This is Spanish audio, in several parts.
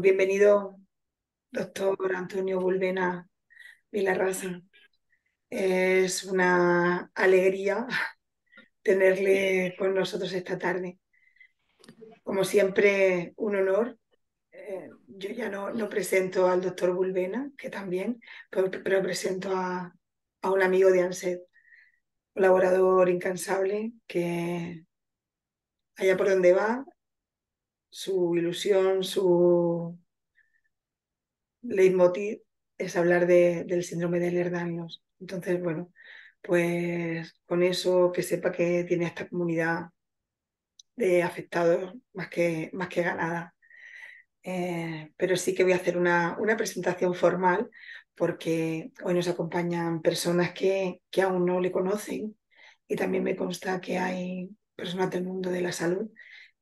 Pues bienvenido, doctor Antonio Bulbena Vilarraza. Es una alegría tenerle con nosotros esta tarde. Como siempre, un honor. Eh, yo ya no, presento al doctor Bulbena, que también, pero, presento a, a, un amigo de ANSED, colaborador incansable, que allá por donde va su ilusión, su leitmotiv es hablar de, del síndrome de Lerdanos. Entonces, bueno, pues con eso que sepa que tiene esta comunidad de afectados más que, más que ganada. Eh, pero sí que voy a hacer una, una, presentación formal porque hoy nos acompañan personas que, que aún no le conocen y también me consta que hay personas del mundo de la salud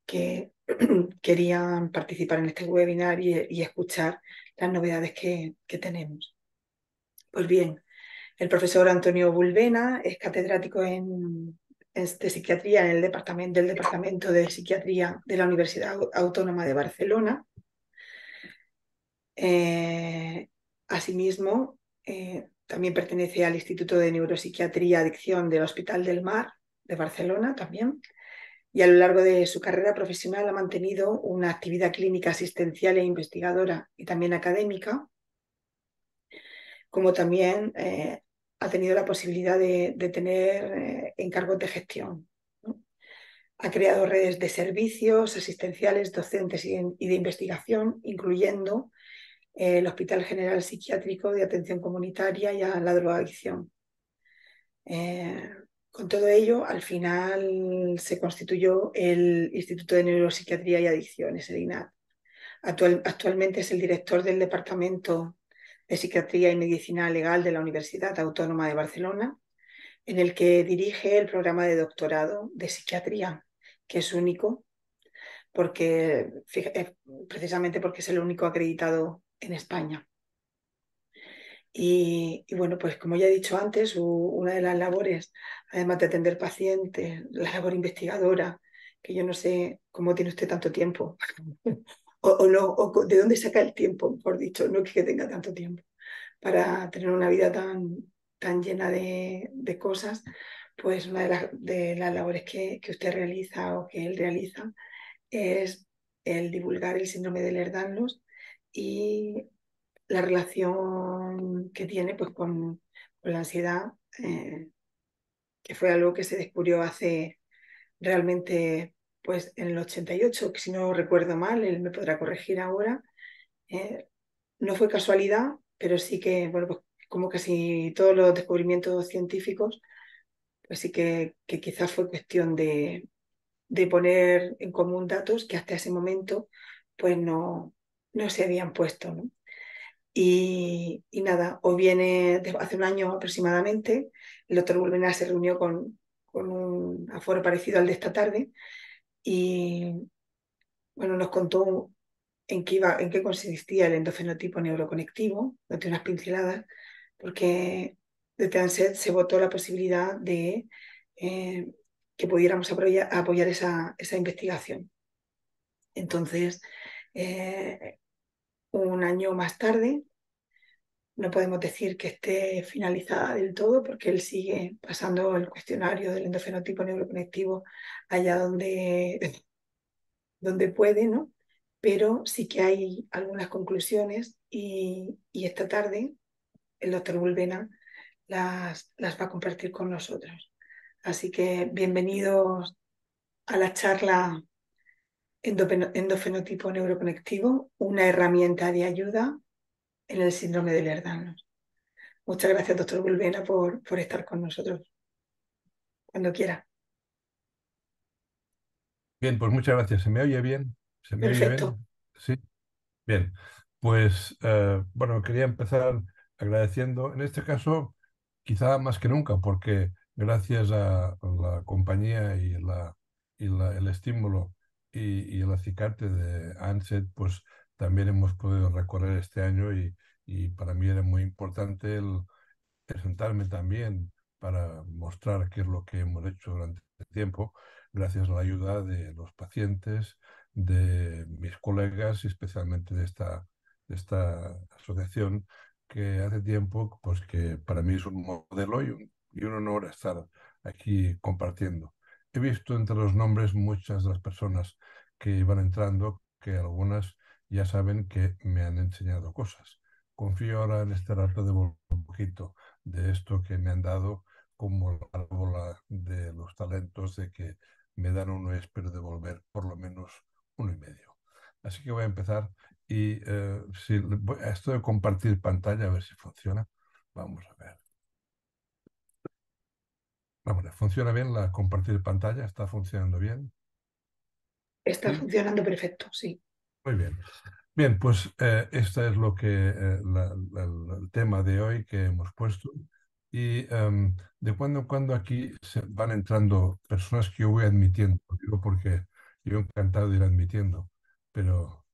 que querían participar en este webinar y, escuchar las novedades que, tenemos. Pues bien, el profesor Antonio Bulbena es catedrático en, de psiquiatría en el departamento, del Departamento de Psiquiatría de la Universidad Autónoma de Barcelona. Eh, asimismo, eh, también pertenece al Instituto de Neuropsiquiatría Adicción del Hospital del Mar de Barcelona también y a lo largo de su carrera profesional ha mantenido una actividad clínica asistencial e investigadora y también académica, como también eh, ha tenido la posibilidad de, tener eh, encargos de gestión. Ha creado redes de servicios asistenciales, docentes y, de investigación, incluyendo eh, el Hospital General Psiquiátrico de Atención Comunitaria y a la drogadicción. Con todo ello, al final se constituyó el Instituto de Neuropsiquiatría y Adicciones, el actualmente es el director del Departamento de Psiquiatría y Medicina Legal de la Universidad Autónoma de Barcelona, en el que dirige el programa de doctorado de psiquiatría, que es único, porque, eh, precisamente porque es el único acreditado en España. Y, bueno, pues como ya he dicho antes, una de las labores, además de atender pacientes, la labor investigadora, que yo no sé cómo tiene usted tanto tiempo, o, no, o de dónde saca el tiempo, por dicho, no que tenga tanto tiempo para tener una vida tan, tan llena de, cosas, pues una de, de las labores que, que, usted realiza o que él realiza es el divulgar el síndrome de Lerdanlos y la relación que tiene pues, con, la ansiedad, eh, que fue algo que se descubrió hace realmente pues, en el 88, que si no recuerdo mal, él me podrá corregir ahora. Eh, no fue casualidad, pero sí que, bueno, pues, como casi todos los descubrimientos científicos, pues sí que, que quizás fue cuestión de, de poner en común datos que hasta ese momento pues no, no se habían puesto. Y, nada, hoy viene, hace un año aproximadamente, el doctor Bulbena se reunió con, con un aforo parecido al de esta tarde y bueno, nos contó en qué, iba, en qué consistía el endofenotipo neuroconectivo, de unas pinceladas, porque de Transet se votó la posibilidad de eh, que pudiéramos apoyar, apoyar esa, esa, investigación. Entonces, eh, un año más tarde, no podemos decir que esté finalizada del todo porque él sigue pasando el cuestionario del endofenotipo neuroconectivo allá donde, donde puede, ¿no? Pero sí que hay algunas conclusiones y, esta tarde el doctor Bulbena las, las va a compartir con nosotros. Así que bienvenidos a la charla endofenotipo neuroconectivo, una herramienta de ayuda en el síndrome de Lerdanos. Muchas gracias, doctor Bulbena, por, por estar con nosotros. Cuando quiera. Bien, pues muchas gracias. ¿Se me oye bien? ¿Se me Perfecto. Oye bien? Sí. Bien, pues eh, bueno, quería empezar agradeciendo, en este caso, quizá más que nunca, porque gracias a la compañía y, la, y el estímulo y, y el acicate de ANSET, pues también hemos podido recorrer este año y, y para mí era muy importante el presentarme también para mostrar qué es lo que hemos hecho durante este tiempo, gracias a la ayuda de los pacientes, de mis colegas y especialmente de esta, de esta asociación que hace tiempo, pues que para mí es un modelo y un, y un honor estar aquí compartiendo. He visto entre los nombres muchas de las personas que van entrando, que algunas ya saben que me han enseñado cosas. Confío ahora en este rato de un poquito de esto que me han dado como la bola de los talentos de que me dan uno y espero devolver por lo menos uno y medio. Así que voy a empezar y eh, si, esto de compartir pantalla, a ver si funciona. Vamos a ver. Vamos, ¿funciona bien la compartir pantalla? ¿Está funcionando bien? Está funcionando perfecto, sí. Muy bien. Bien, pues eh, este es lo que eh, el tema de hoy que hemos puesto. Y em, de cuando en cuando aquí se van entrando personas que yo voy admitiendo, digo porque yo encantado de ir admitiendo, pero...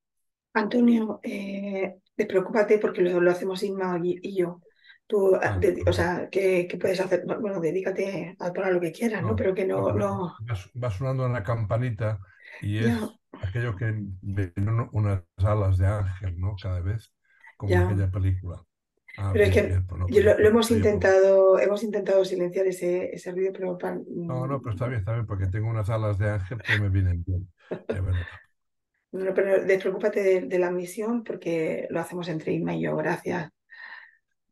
Antonio, eh, despreocúpate porque lo, lo hacemos Inma y, yo. Tú, ah, o sea, ¿qué, puedes hacer? Bueno, dedícate a poner lo que quieras, ¿no? Pero que no... no... Va, sonando una campanita y es aquello que ven unas alas de ángel, ¿no? Cada vez, como aquella película. Ah, pero es que pues lo, hemos intentado, hemos intentado silenciar ese, ese ruido, pero No, no, pero está bien, está bien, porque tengo unas alas de ángel que me vienen bien. no, pero despreocúpate de, la misión porque lo hacemos entre Inma y yo, gracias.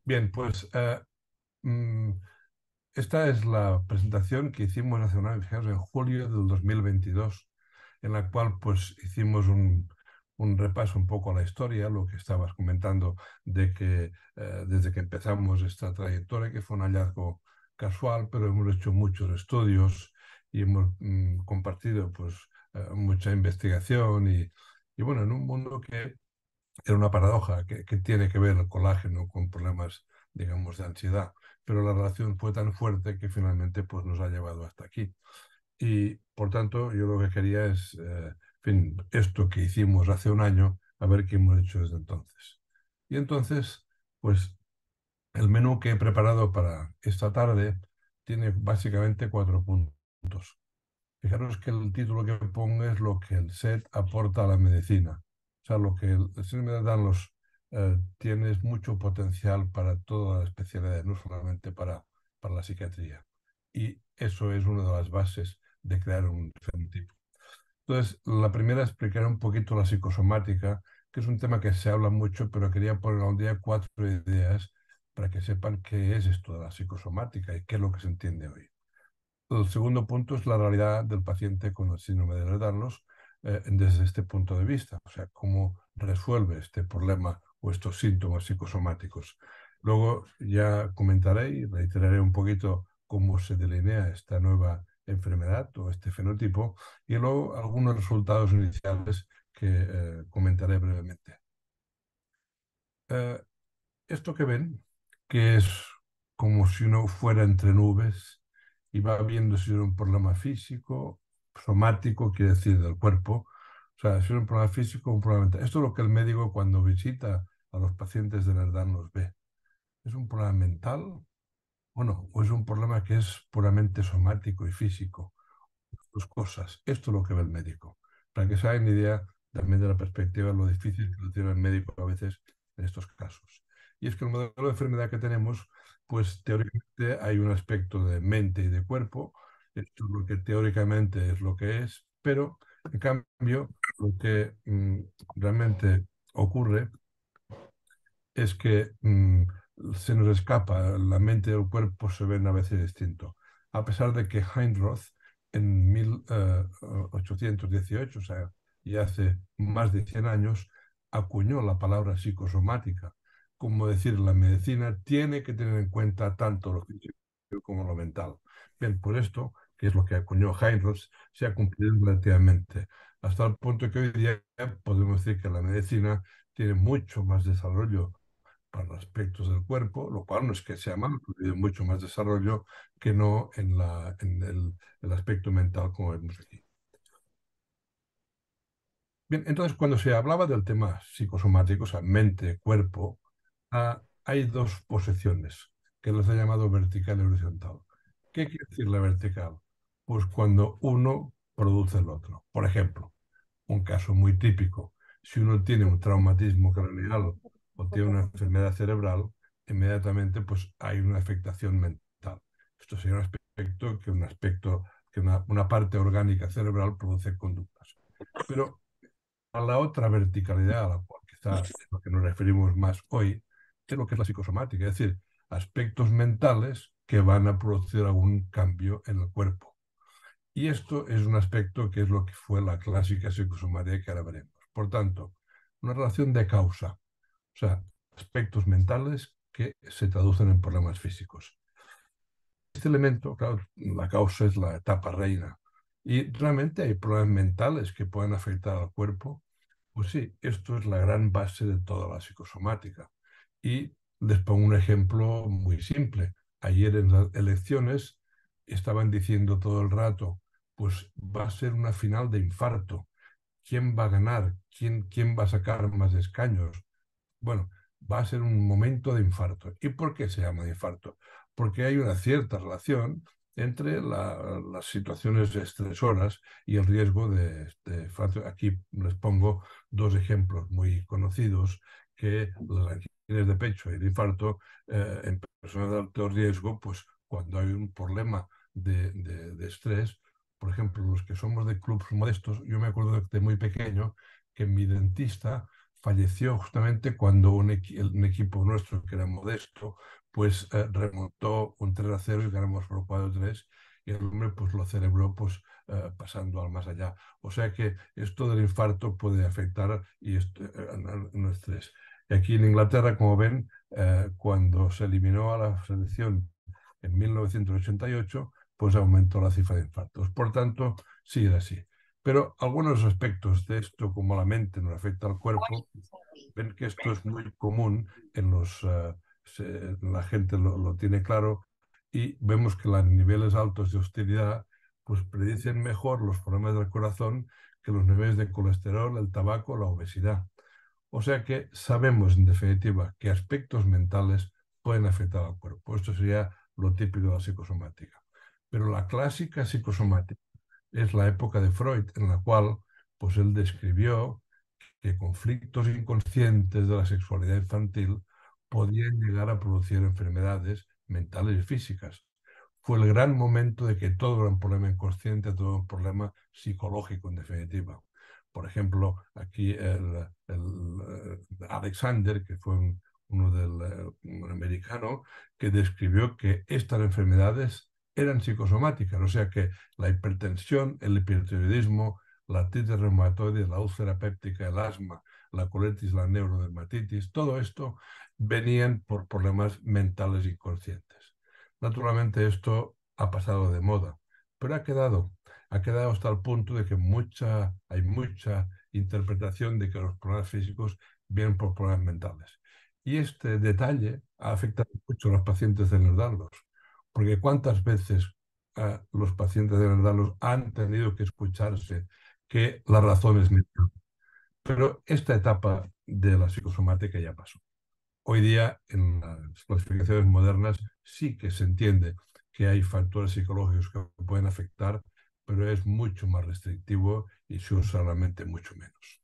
Bien, pues eh, mm, esta es la presentación que hicimos hace una en julio del 2022, en la cual pues hicimos un, un repaso un poco a la historia, lo que estabas comentando de que eh, desde que empezamos esta trayectoria, que fue un hallazgo casual, pero hemos hecho muchos estudios y hemos mm, compartido pues eh, mucha investigación y, y, bueno, en un mundo que era una paradoja, que, que, tiene que ver el colágeno con problemas, digamos, de ansiedad, pero la relación fue tan fuerte que finalmente pues nos ha llevado hasta aquí. Y por tanto, yo lo que quería es eh, fin, esto que hicimos hace un año, a ver qué hemos hecho desde entonces. Y entonces, pues el menú que he preparado para esta tarde tiene básicamente cuatro puntos. Fijaros que el título que pongo es lo que el SET aporta a la medicina. O sea, lo que el, síndrome de Danlos eh, tiene mucho potencial para toda la especialidad, no solamente para, para la psiquiatría. Y eso es una de las bases de crear un fenotipo. Entonces, la primera explicar un poquito la psicosomática, que es un tema que se habla mucho, pero quería poner al día cuatro ideas para que sepan qué es esto de la psicosomática y qué es lo que se entiende hoy. El segundo punto es la realidad del paciente con el síndrome de Ehlers-Danlos eh, desde este punto de vista, o sea, cómo resuelve este problema o estos síntomas psicosomáticos. Luego ya comentaré y reiteraré un poquito cómo se delinea esta nueva enfermedad o este fenotipo y luego algunos resultados iniciales que eh, comentaré brevemente. Eh, esto que ven, que es como si uno fuera entre nubes y va viendo si es un problema físico, somático, quiere decir del cuerpo, o sea, si es un problema físico un problema mental. Esto es lo que el médico cuando visita a los pacientes de verdad nos ve. ¿Es un problema mental bueno, o es un problema que es puramente somático y físico. Dos cosas. Esto es lo que ve el médico. Para que se hagan idea también de la perspectiva lo difícil que lo tiene el médico a veces en estos casos. Y es que el modelo de enfermedad que tenemos, pues teóricamente hay un aspecto de mente y de cuerpo. Esto es lo que teóricamente es lo que es, pero en cambio lo que mm, realmente ocurre es que mm, se nos escapa, la mente y el cuerpo se ven a veces distintos. A pesar de que Heinroth en 1818, eh, o sea, ya hace más de 100 años, acuñó la palabra psicosomática, como decir, la medicina tiene que tener en cuenta tanto lo físico como lo mental. Bien, por esto, que es lo que acuñó Heinroth, se ha cumplido relativamente, hasta el punto que hoy día podemos decir que la medicina tiene mucho más desarrollo para aspectos del cuerpo, lo cual no es que sea malo, tiene mucho más desarrollo que no en, la, en el, el, aspecto mental como vemos aquí. Bien, entonces cuando se hablaba del tema psicosomático, o sea, mente, cuerpo, ah, hay dos posiciones que los he llamado vertical y horizontal. ¿Qué quiere decir la vertical? Pues cuando uno produce el otro. Por ejemplo, Un caso muy típico, si uno tiene un traumatismo craneal o tiene una enfermedad cerebral, inmediatamente pues hay una afectación mental. Esto sería un aspecto que un aspecto que una, una parte orgánica cerebral produce conductas. Pero a la otra verticalidad a la cual quizás es lo que nos referimos más hoy, es lo que es la psicosomática, es decir, aspectos mentales que van a producir algún cambio en el cuerpo. Y esto es un aspecto que es lo que fue la clásica psicosomática que ahora veremos. Por tanto, una relación de causa, o sea, aspectos mentales que se traducen en problemas físicos. Este elemento, claro, la causa es la etapa reina. Y realmente hay problemas mentales que pueden afectar al cuerpo. Pues sí, esto es la gran base de toda la psicosomática. Y les pongo un ejemplo muy simple. Ayer en las elecciones estaban diciendo todo el rato, pues va a ser una final de infarto. ¿Quién va a ganar? ¿Quién, quién va a sacar más escaños? Bueno, va a ser un momento de infarto. ¿Y por qué se llama infarto? Porque hay una cierta relación entre las situaciones estresoras y el riesgo de, de, Aquí les pongo dos ejemplos muy conocidos que las angines de pecho y el infarto eh, en personas de alto riesgo, pues cuando hay un problema de, de, de, estrés, por ejemplo, los que somos de clubes modestos, yo me acuerdo de muy pequeño que mi dentista falleció justamente cuando un, equipo nuestro que era modesto, pues eh, remontó un 3 a 0 y ganamos por 4 a 3 y el hombre pues lo celebró pues eh, pasando al más allá. O sea que esto del infarto puede afectar y esto, eh, no estrés. Aquí en Inglaterra, como ven, eh, cuando se eliminó a la selección en 1988, pues aumentó la cifra de infartos. Por tanto, sí era así. Pero algunos aspectos de esto, como la mente nos afecta al cuerpo, ven que esto es muy común en los... Uh, la gente lo, lo, tiene claro y vemos que los niveles altos de hostilidad pues predicen mejor los problemas del corazón que los niveles de colesterol, el tabaco, la obesidad. O sea que sabemos, en definitiva, que aspectos mentales pueden afectar al cuerpo. Esto sería lo típico de la psicosomática. Pero la clásica psicosomática es la época de Freud, en la cual pues él describió que conflictos inconscientes de la sexualidad infantil podían llegar a producir enfermedades mentales y físicas. Fue el gran momento de que todo era un problema inconsciente, todo un problema psicológico en definitiva. Por ejemplo, aquí el, el eh, Alexander, que fue un, uno del eh, un americano, que describió que estas enfermedades eran psicosomáticas, o sea que la hipertensión, el hipertiroidismo, la artritis reumatoide, la úlcera péptica, el asma, la colitis, la neurodermatitis, todo esto venían por problemas mentales inconscientes. Naturalmente esto ha pasado de moda, pero ha quedado ha quedado hasta el punto de que hay mucha interpretación de que los problemas físicos vienen por problemas mentales. Y este detalle ha afectado mucho a los pacientes de Nerdalos, porque cuántas veces uh, los pacientes de Nerdalos han tenido que escucharse que la razón es mental. Pero esta etapa de la psicosomática ya pasó. Hoy día, en las clasificaciones modernas, sí que se entiende que hay factores psicológicos que pueden afectar pero es mucho más restrictivo y se usa realmente mucho menos.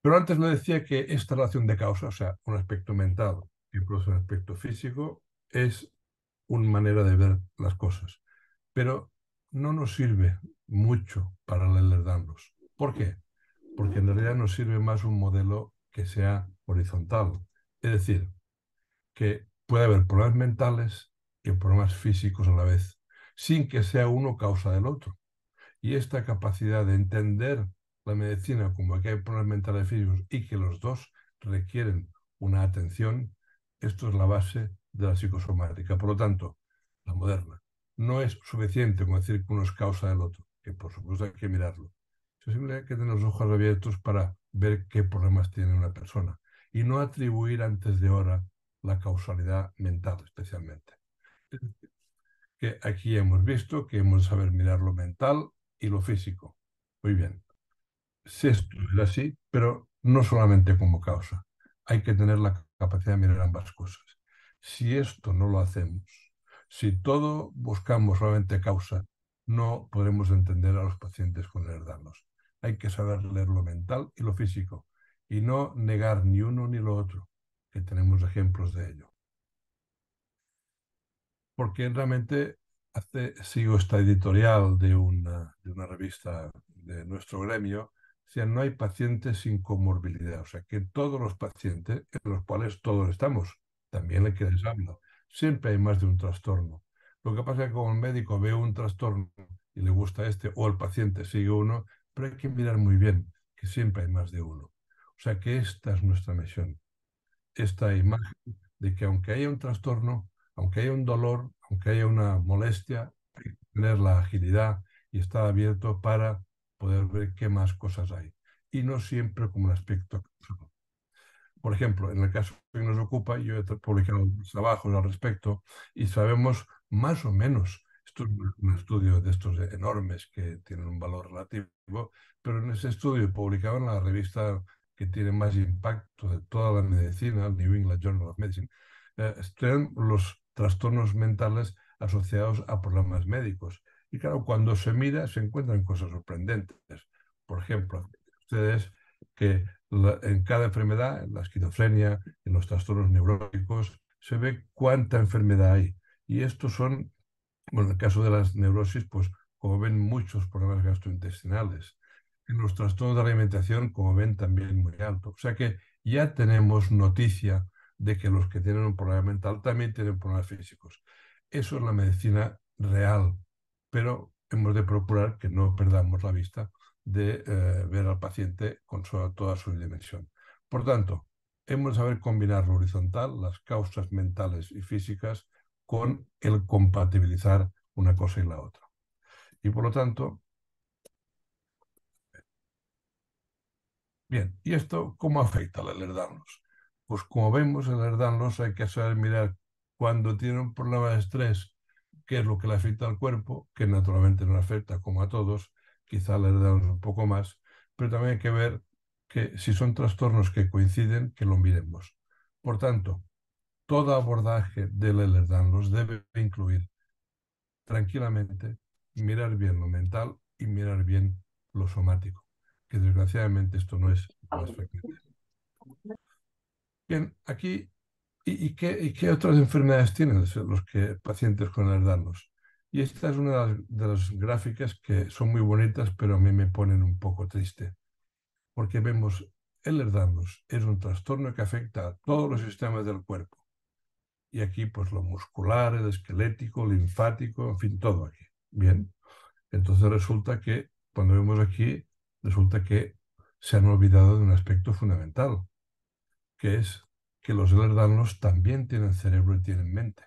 Pero antes le decía que esta relación de causa, o sea, un aspecto mental y incluso un aspecto físico, es una manera de ver las cosas, pero no nos sirve mucho para leerlos. ¿Por qué? Porque en realidad nos sirve más un modelo que sea horizontal, es decir, que puede haber problemas mentales y problemas físicos a la vez sin que sea uno causa del otro. Y esta capacidad de entender la medicina como que hay problemas mentales físicos y que los dos requieren una atención, esto es la base de la psicosomática. Por lo tanto, la moderna. No es suficiente con decir que uno es causa del otro, que por supuesto hay que mirarlo. Simplemente hay que tener los ojos abiertos para ver qué problemas tiene una persona y no atribuir antes de hora la causalidad mental especialmente que aquí hemos visto que hemos de saber mirar lo mental y lo físico. Muy bien. Si esto es así, pero no solamente como causa. Hay que tener la capacidad de mirar ambas cosas. Si esto no lo hacemos, si todo buscamos solamente causa, no podremos entender a los pacientes con herdarlos. hay que saber leer lo mental y lo físico y no negar ni uno ni lo otro, que tenemos ejemplos de ello. Porque realmente sigo esta editorial de una, de una revista de nuestro gremio, sea, no hay pacientes sin comorbilidad, o sea que todos los pacientes, en los cuales todos estamos, también el que les siempre hay más de un trastorno. Lo que pasa es que como el médico ve un trastorno y le gusta este, o el paciente sigue uno, pero hay que mirar muy bien que siempre hay más de uno. O sea que esta es nuestra misión, esta imagen de que aunque haya un trastorno, aunque haya un dolor, aunque haya una molestia, hay que tener la agilidad y estar abierto para poder ver qué más cosas hay. Y no siempre como un aspecto por ejemplo, en el caso que nos ocupa, yo he publicado trabajos al respecto y sabemos más o menos, esto es un estudio de estos enormes que tienen un valor relativo, pero en ese estudio publicado en la revista que tiene más impacto de toda la medicina, el New England Journal of Medicine, eh, estudian los trastornos mentales asociados a problemas médicos. Y claro, cuando se mira se encuentran cosas sorprendentes. Por ejemplo, ustedes que en cada enfermedad, en la esquizofrenia, en los trastornos neuróticos, se ve cuánta enfermedad hay. Y estos son, bueno, en el caso de las neurosis, pues como ven muchos problemas gastrointestinales. En los trastornos de alimentación, como ven, también muy alto. O sea que ya tenemos noticia de que los que tienen un problema mental también tienen problemas físicos. Eso es la medicina real, pero hemos de procurar que no perdamos la vista de eh, ver al paciente con toda su dimensión. Por tanto, hemos de saber combinar lo horizontal, las causas mentales y físicas, con el compatibilizar una cosa y la otra. Y por lo tanto, bien, ¿y esto cómo afecta al Ehlers-Danlos? Pues como vemos, el Ehlers-Danlos hay que saber mirar cuando tiene un problema de estrés, qué es lo que le afecta al cuerpo, que naturalmente no afecta como a todos, quizá le damos un poco más, pero también hay que ver que si son trastornos que coinciden, que lo miremos. Por tanto, todo abordaje del Ehlers-Danlos debe incluir tranquilamente mirar bien lo mental y mirar bien lo somático, que desgraciadamente esto no es más frecuente. Bien, aquí, ¿y, qué, qué, otras enfermedades tienen los que, pacientes con Ehlers-Danlos? Y esta es una de las, gráficas que son muy bonitas, pero a mí me ponen un poco triste, porque vemos el Ehlers-Danlos es un trastorno que afecta a todos los sistemas del cuerpo. Y aquí, pues lo muscular, el esquelético, el linfático, en fin, todo aquí. Bien. Entonces resulta que, cuando vemos aquí, resulta que se han olvidado de un aspecto fundamental, que es que los Ehlers-Danlos también tienen cerebro y tienen mente.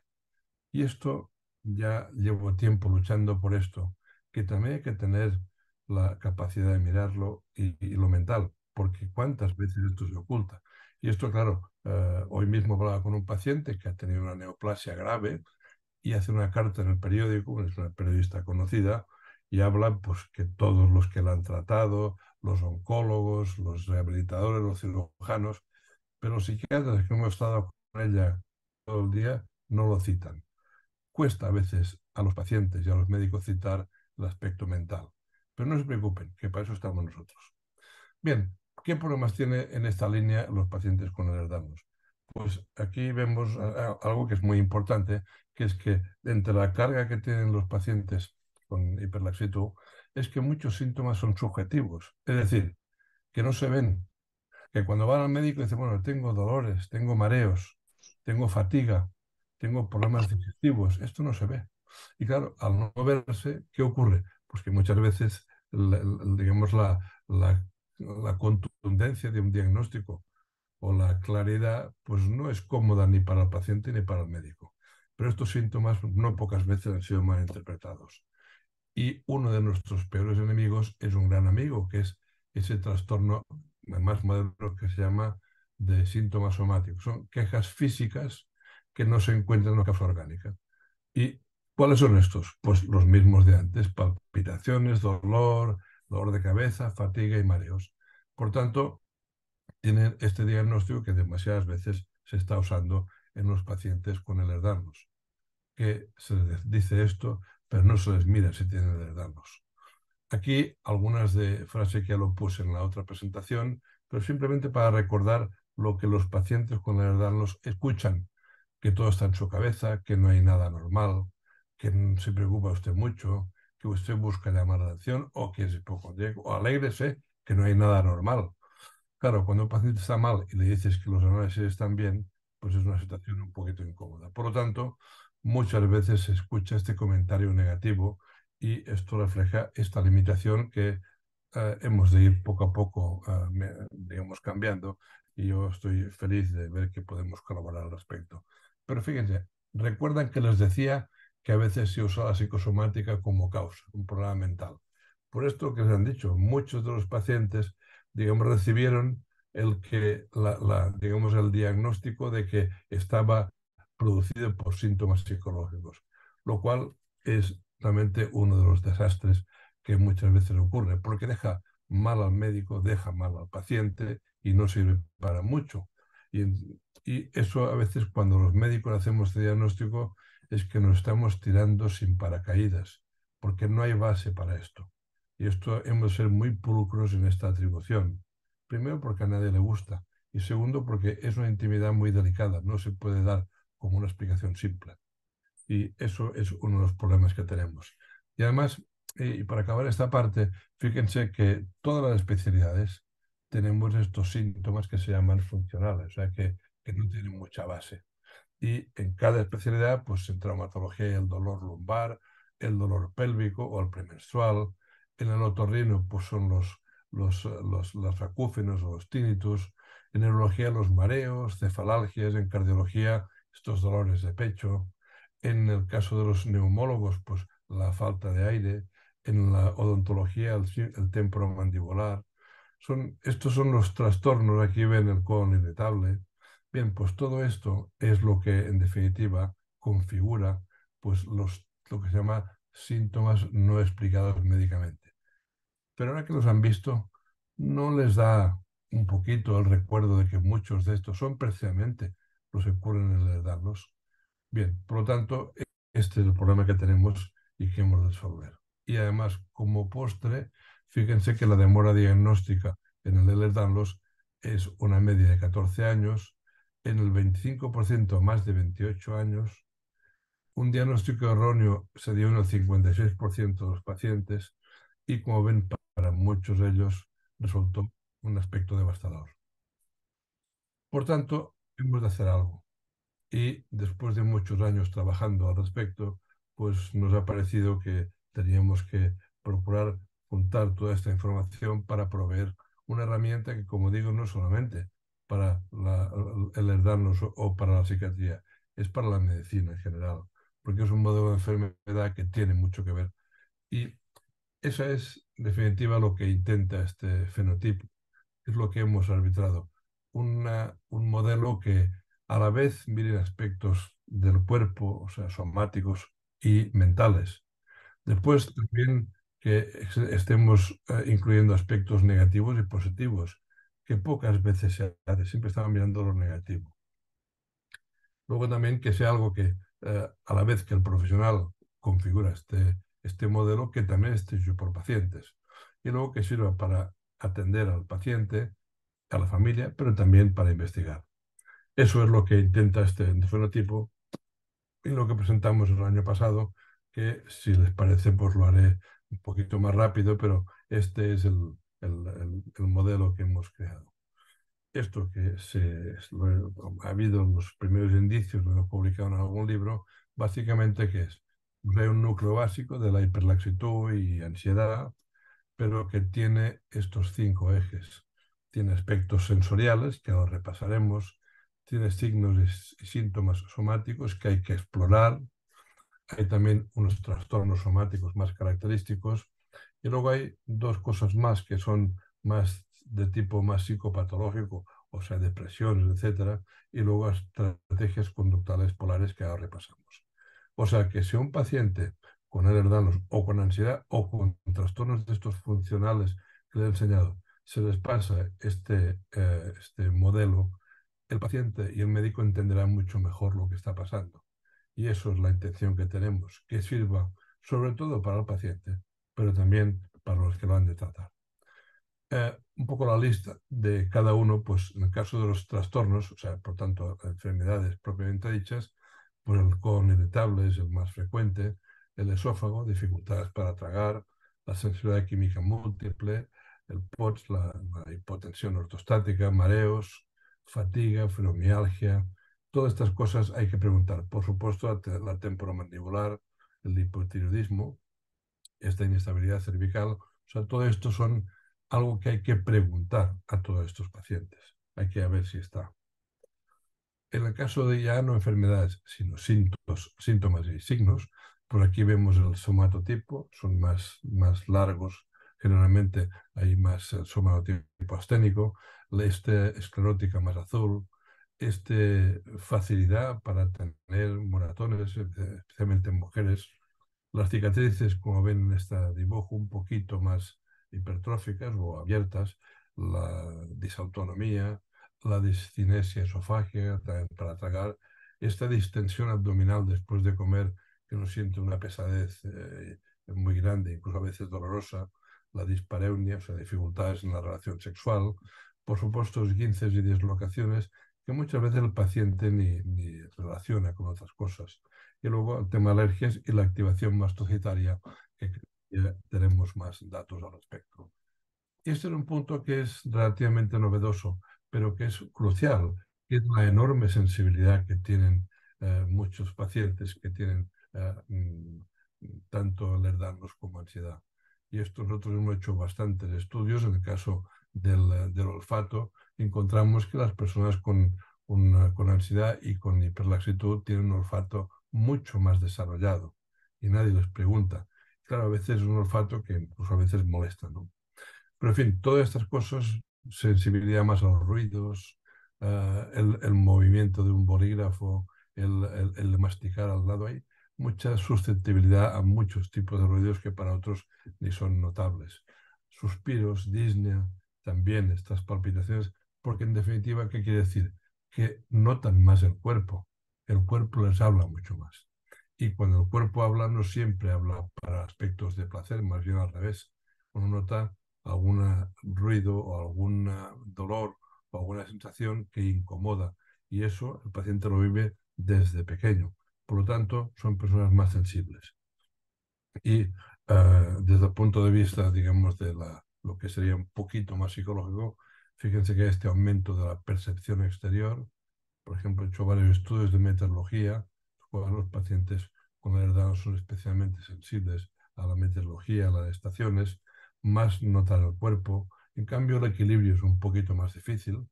Y esto ya llevo tiempo luchando por esto, que también hay que tener la capacidad de mirarlo y, lo mental, porque cuántas veces esto se oculta. Y esto, claro, eh, hoy mismo hablaba con un paciente que ha tenido una neoplasia grave y hace una carta en el periódico, es una periodista conocida, y habla pues que todos los que la han tratado, los oncólogos, los rehabilitadores, los cirujanos, pero los psiquiatras que hemos estado con ella todo el día no lo citan cuesta a veces a los pacientes y a los médicos citar el aspecto mental. Pero no se preocupen, que para eso estamos nosotros. Bien, ¿qué problemas tiene en esta línea los pacientes con Ehlers-Danlos? Pues aquí vemos algo que es muy importante, que es que entre la carga que tienen los pacientes con hiperlaxitud, es que muchos síntomas son subjetivos, es decir, que no se ven, que cuando van al médico dicen, bueno, tengo dolores, tengo mareos, tengo fatiga, tengo problemas digestivos, esto no se ve. Y claro, al no verse, ¿qué ocurre? Pues que muchas veces, digamos, la, la, la contundencia de un diagnóstico o la claridad, pues no es cómoda ni para el paciente ni para el médico. Pero estos síntomas no pocas veces han sido mal interpretados. Y uno de nuestros peores enemigos es un gran amigo, que es ese trastorno más moderno que se llama de síntomas somáticos. Son quejas físicas que no se encuentran en una causa orgánica. ¿Y cuáles son estos? Pues los mismos de antes, palpitaciones, dolor, dolor de cabeza, fatiga y mareos. Por tanto, tienen este diagnóstico que demasiadas veces se está usando en los pacientes con el que se les dice esto, pero no se les mira si tienen el Aquí algunas de frases que ya lo puse en la otra presentación, pero simplemente para recordar lo que los pacientes con la nos escuchan, que todo está en su cabeza, que no hay nada normal, que se preocupa usted mucho, que usted busca llamar la atención o que es poco o alégrese que no hay nada normal. Claro, cuando un paciente está mal y le dices que los análisis están bien, pues es una situación un poquito incómoda. Por lo tanto, muchas veces se escucha este comentario negativo y esto refleja esta limitación que eh, hemos de ir poco a poco, eh, digamos, cambiando y yo estoy feliz de ver que podemos colaborar al respecto. Pero fíjense, recuerdan que les decía que a veces se usa la psicosomática como causa, un problema mental. Por esto que les han dicho, muchos de los pacientes, digamos, recibieron el que, la, digamos, el diagnóstico de que estaba producido por síntomas psicológicos, lo cual es realmente uno de los desastres que muchas veces ocurre, porque deja mal al médico, deja mal al paciente y no sirve para mucho. Eso a veces cuando los médicos hacemos este diagnóstico es que nos estamos tirando sin paracaídas, porque no hay base para esto. Y esto hemos de ser muy pulcros en esta atribución. Primero porque a nadie le gusta y segundo porque es una intimidad muy delicada, no se puede dar como una explicación simple. Y eso es uno de los problemas que tenemos. Y además, y para acabar esta parte, fíjense que todas las especialidades tenemos estos síntomas que se llaman funcionales, o sea, que, que no tienen mucha base. Y en cada especialidad, pues en traumatología el dolor lumbar, el dolor pélvico o el premenstrual. En el otorrino, pues son los, los, los, los acúfenos o los tinnitus. En neurología, los mareos, cefalalgias. En cardiología, estos dolores de pecho. En el caso de los neumólogos, pues la falta de aire. En la odontología, el, el temporomandibular son, estos son los trastornos, aquí ven el colon irritable. Bien, pues todo esto es lo que en definitiva configura pues los, lo que se llama síntomas no explicados médicamente. Pero ahora que los han visto, no les da un poquito el recuerdo de que muchos de estos son precisamente los que ocurren en heredarlos. Bien, por lo tanto, este es el problema que tenemos y que hemos de resolver. Y además, como postre, Fíjense que la demora diagnóstica en el Ehlers-Danlos es una media de 14 años, en el 25% más de 28 años. Un diagnóstico erróneo se dio en el 56% de los pacientes y, como ven, para muchos de ellos resultó un aspecto devastador. Por tanto, hemos de hacer algo. Y después de muchos años trabajando al respecto, pues nos ha parecido que teníamos que procurar juntar toda esta información para proveer una herramienta que, como digo, no solamente para el herdarnos o para la psiquiatría, es para la medicina en general, porque es un modelo de enfermedad que tiene mucho que ver. Y esa es, en definitiva, lo que intenta este fenotipo, es lo que hemos arbitrado. Una, un modelo que a la vez mire aspectos del cuerpo, o sea, somáticos y mentales. Después también que estemos eh, incluyendo aspectos negativos y positivos, que pocas veces se hace, siempre estamos mirando lo negativo. Luego también que sea algo que eh, a la vez que el profesional configura este, este modelo, que también esté hecho por pacientes. Y luego que sirva para atender al paciente, a la familia, pero también para investigar. Eso es lo que intenta este fenotipo y lo que presentamos el año pasado, que si les parece, pues lo haré un poquito más rápido, pero este es el, el, el, modelo que hemos creado. Esto que se, ha habido los primeros indicios, lo hemos publicado en algún libro, básicamente que es hay un núcleo básico de la hiperlaxitud y ansiedad, pero que tiene estos cinco ejes. Tiene aspectos sensoriales, que ahora repasaremos, tiene signos y síntomas somáticos que hay que explorar, hay también unos trastornos somáticos más característicos y luego hay dos cosas más que son más de tipo más psicopatológico, o sea, depresiones, etcétera, y luego estrategias conductales polares que ahora repasamos. O sea, que si un paciente con ehlers o con ansiedad o con trastornos de estos funcionales que le he enseñado, se les pasa este, eh, este modelo, el paciente y el médico entenderán mucho mejor lo que está pasando. Y eso es la intención que tenemos, que sirva sobre todo para el paciente, pero también para los que lo han de tratar. Eh, un poco la lista de cada uno, pues en el caso de los trastornos, o sea, por tanto, enfermedades propiamente dichas, pues el colon irritable es el más frecuente, el esófago, dificultades para tragar, la sensibilidad química múltiple, el POTS, la, hipotensión ortostática, mareos, fatiga, fibromialgia, todas estas cosas hay que preguntar. Por supuesto, la, temporomandibular, el hipotiroidismo, esta inestabilidad cervical, o sea, todo esto son algo que hay que preguntar a todos estos pacientes. Hay que ver si está. En el caso de ya no enfermedades, sino síntomas, síntomas y signos, por aquí vemos el somatotipo, son más, más largos, generalmente hay más eh, somatotipo asténico, este esclerótica más azul, este facilidad para tener moratones, especialmente en mujeres, las cicatrices, como ven en este dibujo, un poquito más hipertróficas o abiertas, la disautonomía, la discinesia esofágica para tragar, esta distensión abdominal después de comer que uno siente una pesadez eh, muy grande, incluso a veces dolorosa, la dispareunia, o sea, dificultades en la relación sexual, por supuesto, esguinces y dislocaciones que muchas veces el paciente ni, ni relaciona con otras cosas. Y luego el tema de alergias y la activación mastocitaria, que ya tenemos más datos al respecto. Y este es un punto que es relativamente novedoso, pero que es crucial, que es la enorme sensibilidad que tienen eh, muchos pacientes que tienen eh, mm, tanto alertarnos como ansiedad. Y esto nosotros hemos hecho bastantes estudios. En el caso del, del olfato, encontramos que las personas con, con ansiedad y con hiperlaxitud tienen un olfato mucho más desarrollado. Y nadie les pregunta. Claro, a veces es un olfato que incluso a veces molesta, ¿no? Pero en fin, todas estas cosas, sensibilidad más a los ruidos, eh, el, el, movimiento de un bolígrafo, el, el, masticar al lado, hay mucha susceptibilidad a muchos tipos de ruidos que para otros ni son notables. Suspiros, disnea, también estas palpitaciones, porque en definitiva, ¿qué quiere decir? Que notan más el cuerpo, el cuerpo les habla mucho más. Y cuando el cuerpo habla, no siempre habla para aspectos de placer, más bien al revés. Uno nota algún ruido o algún dolor o alguna sensación que incomoda. Y eso el paciente lo vive desde pequeño. Por lo tanto, son personas más sensibles. Y uh, desde el punto de vista, digamos, de lo que sería un poquito más psicológico, fíjense que este aumento de la percepción exterior, por ejemplo, he hecho varios estudios de meteorología, los pacientes con edad son especialmente sensibles a la meteorología, a las estaciones, más notar el cuerpo. En cambio, el equilibrio es un poquito más difícil.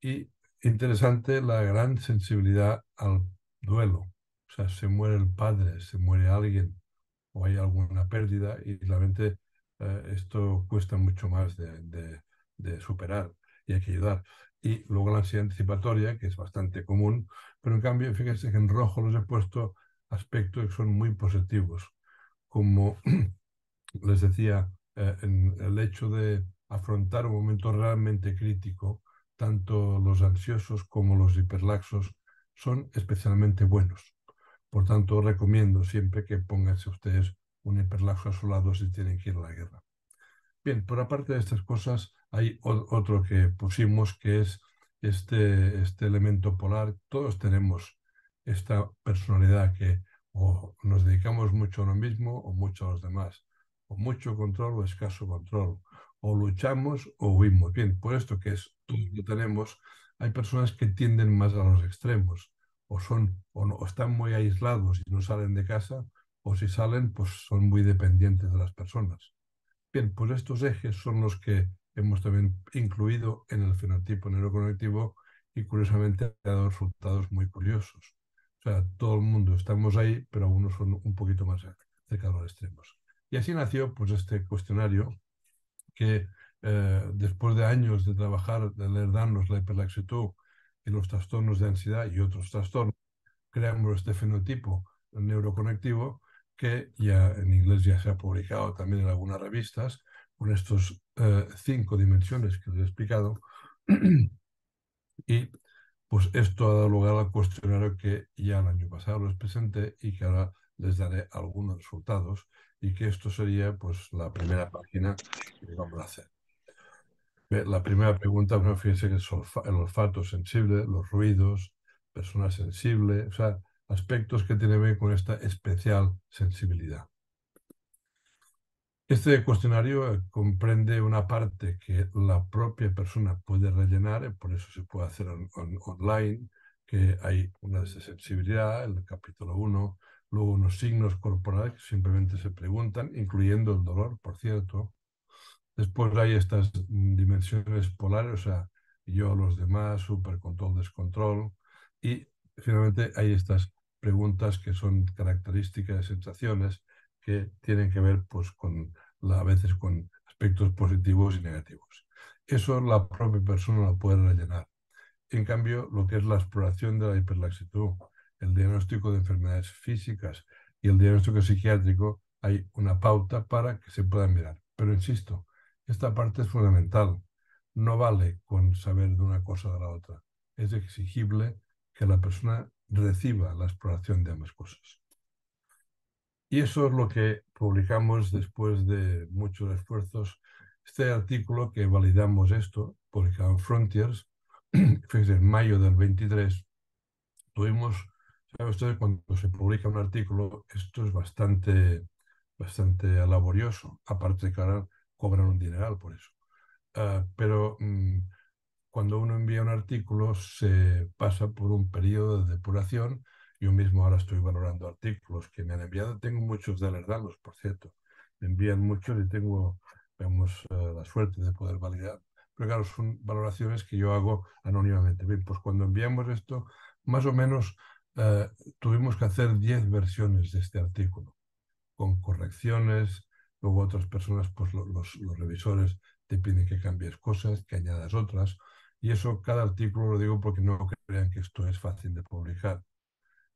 Y interesante la gran sensibilidad al duelo. O sea, se muere el padre, se muere alguien o hay alguna pérdida y realmente eh, esto cuesta mucho más de, de, superar y hay que ayudar. Y luego la ansiedad anticipatoria, que es bastante común, pero en cambio, fíjense que en rojo los he puesto aspectos que son muy positivos, como les decía, eh, en el hecho de afrontar un momento realmente crítico, tanto los ansiosos como los hiperlaxos son especialmente buenos. Por tanto, recomiendo siempre que pónganse ustedes un hiperlaxo a su lado si tienen que ir a la guerra. Bien, por aparte de estas cosas, hay otro que pusimos que es este, este elemento polar. Todos tenemos esta personalidad que o nos dedicamos mucho a lo mismo o mucho a los demás, o mucho control o escaso control, o luchamos o huimos. Bien, por esto que es todo lo que tenemos, hay personas que tienden más a los extremos o, son, o, no, están muy aislados y no salen de casa, o si salen, pues son muy dependientes de las personas. Bien, pues estos ejes son los que hemos también incluido en el fenotipo neuroconectivo y curiosamente ha dado resultados muy curiosos. O sea, todo el mundo estamos ahí, pero algunos son un poquito más cerca de los extremos. Y así nació pues este cuestionario que eh, después de años de trabajar, de leernos la hiperlaxitud y los trastornos de ansiedad y otros trastornos, creamos este fenotipo neuroconectivo que ya en inglés ya se ha publicado también en algunas revistas con estos eh, cinco dimensiones que les he explicado. y pues esto ha dado lugar al cuestionario que ya el año pasado les presenté y que ahora les daré algunos resultados. y que esto sería pues la primera página que vamos a hacer. La primera pregunta, bueno, fíjense que es el olfato sensible, los ruidos, persona sensible, o sea, aspectos que tienen que ver con esta especial sensibilidad. Este cuestionario comprende una parte que la propia persona puede rellenar, eh, por eso se puede hacer online, que hay una sensibilidad, el capítulo 1, luego unos signos corporales que simplemente se preguntan, incluyendo el dolor, por cierto. Después hay estas dimensiones polares, o sea, yo, los demás, supercontrol, descontrol. Y finalmente hay estas preguntas que son características de sensaciones que tienen que ver pues, con, a veces con aspectos positivos y negativos. Eso la propia persona lo puede rellenar. En cambio, lo que es la exploración de la hiperlaxitud, el diagnóstico de enfermedades físicas y el diagnóstico psiquiátrico, hay una pauta para que se puedan mirar. Pero insisto, esta parte es fundamental. No vale con saber de una cosa o de la otra. Es exigible que la persona reciba la exploración de ambas cosas. Y eso es lo que publicamos después de muchos esfuerzos. Este artículo que validamos esto, publicado en Frontiers, en mayo del 23, tuvimos, sabe usted, cuando se publica un artículo, esto es bastante, bastante laborioso, aparte de que ahora cobran un dineral por eso. Ah, pero mm, cuando uno envía un artículo se pasa por un periodo de depuración. Yo mismo ahora estoy valorando artículos que me han enviado. Tengo muchos de alertarlos, por cierto. Me envían muchos y tengo, digamos, eh, la suerte de poder validar. Pero claro, son valoraciones que yo hago anónimamente. Bien, pues cuando enviamos esto, más o menos eh, tuvimos que hacer 10 versiones de este artículo, con correcciones. Luego otras personas, pues los, los revisores te piden que cambies cosas, que añadas otras. Y eso, cada artículo lo digo porque no crean que esto es fácil de publicar.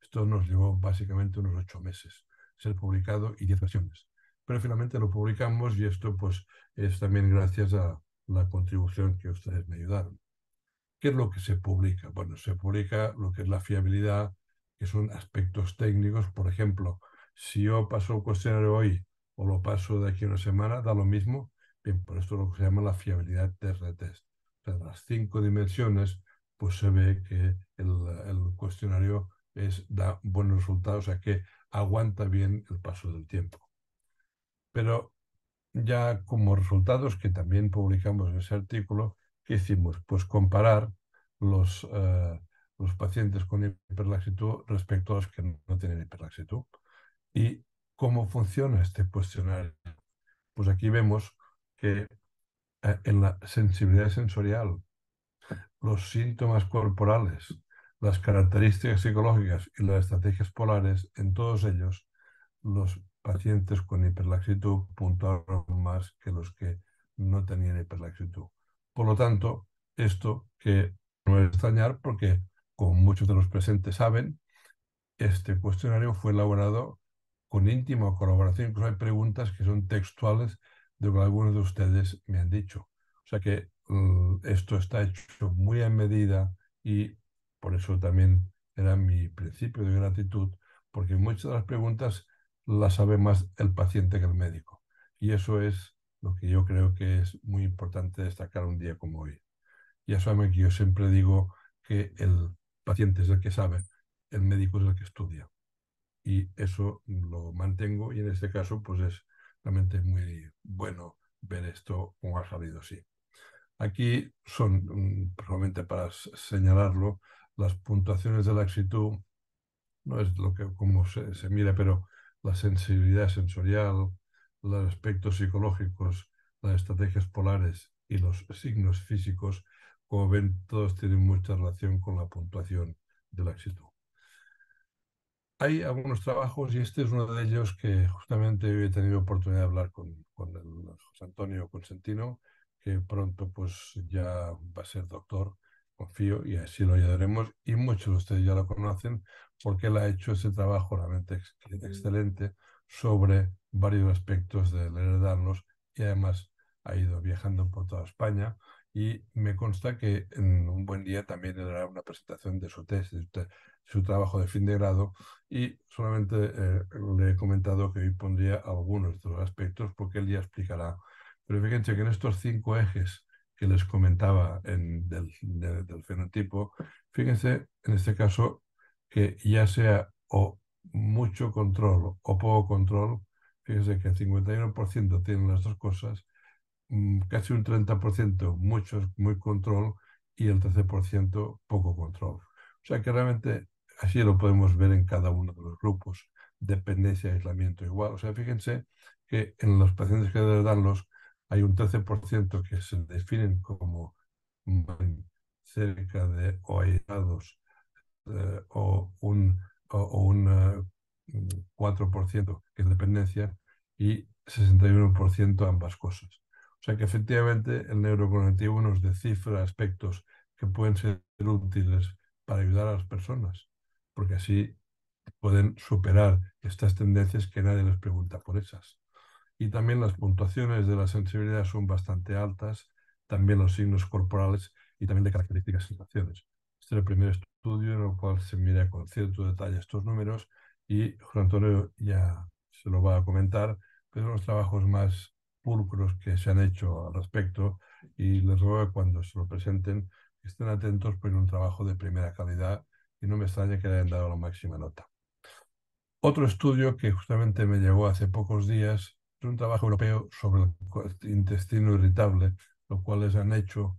Esto nos llevó básicamente unos ocho meses ser publicado y diez versiones. Pero finalmente lo publicamos y esto pues es también gracias a la contribución que ustedes me ayudaron. ¿Qué es lo que se publica? Bueno, se publica lo que es la fiabilidad, que son aspectos técnicos. Por ejemplo, si yo paso un cuestionario hoy o lo paso de aquí a una semana, da lo mismo. Bien, por esto lo que se llama la fiabilidad test-retest de las cinco dimensiones, pues se ve que el, cuestionario es, da buenos resultados, o sea que aguanta bien el paso del tiempo. Pero ya como resultados que también publicamos en ese artículo, ¿qué hicimos? Pues comparar los, eh, los pacientes con hiperlaxitud respecto a los que no tienen hiperlaxitud. ¿Y cómo funciona este cuestionario? Pues aquí vemos que eh, en la sensibilidad sensorial, los síntomas corporales, las características psicológicas y las estrategias polares, en todos ellos, los pacientes con hiperlaxitud puntuaron más que los que no tenían hiperlaxitud. Por lo tanto, esto que no es extrañar porque, como muchos de los presentes saben, este cuestionario fue elaborado con íntima colaboración, incluso hay preguntas que son textuales de lo que algunos de ustedes me han dicho. O sea que mm, esto está hecho muy a medida y por eso también era mi principio de gratitud, porque muchas de las preguntas las sabe más el paciente que el médico. Y eso es lo que yo creo que es muy importante destacar un día como hoy. Ya saben que yo siempre digo que el paciente es el que sabe, el médico es el que estudia. Y eso lo mantengo y en este caso pues es realmente muy bueno ver esto como ha salido así. Aquí son, mm, probablemente para señalarlo, las puntuaciones de la laxitud, no es lo que como se, mira, pero la sensibilidad sensorial, los aspectos psicológicos, las estrategias polares y los signos físicos, como ven, todos tienen mucha relación con la puntuación de la. Hay algunos trabajos y este es uno de ellos que justamente he tenido oportunidad de hablar con, con el José Antonio Consentino, que pronto pues ya va a ser doctor, confío, y así lo ayudaremos. Y muchos de ustedes ya lo conocen porque él ha hecho ese trabajo realmente excelente sobre varios aspectos del heredarnos y además ha ido viajando por toda España y me consta que en un buen día también dará una presentación de su test, de su trabajo de fin de grado y solamente eh, le he comentado que hoy pondría algunos de los aspectos porque él ya explicará. Pero fíjense que en estos cinco ejes que les comentaba en, del, del fenotipo, fíjense en este caso que ya sea o mucho control o poco control, fíjense que el 51% tienen las dos cosas, mm, casi un 30% mucho, muy control y el 13% poco control. O sea que realmente así lo podemos ver en cada uno de los grupos, dependencia, aislamiento igual. O sea, fíjense que en los pacientes que dan los hay un 13% que se definen como cerca de o aislados eh, o un, o, un 4% que es dependencia y 61% ambas cosas. O sea que efectivamente el neurocognitivo nos descifra aspectos que pueden ser útiles para ayudar a las personas, porque así pueden superar estas tendencias que nadie les pregunta por esas y también las puntuaciones de la sensibilidad son bastante altas, también los signos corporales y también de características y. Este es el primer estudio en el cual se mira con cierto detalle estos números y Juan Antonio ya se lo va a comentar, pero los trabajos más pulcros que se han hecho al respecto y les ruego cuando se lo presenten estén atentos por un trabajo de primera calidad y no me extraña que le hayan dado la máxima nota. Otro estudio que justamente me llegó hace pocos días es un trabajo europeo sobre el intestino irritable, lo cual han hecho,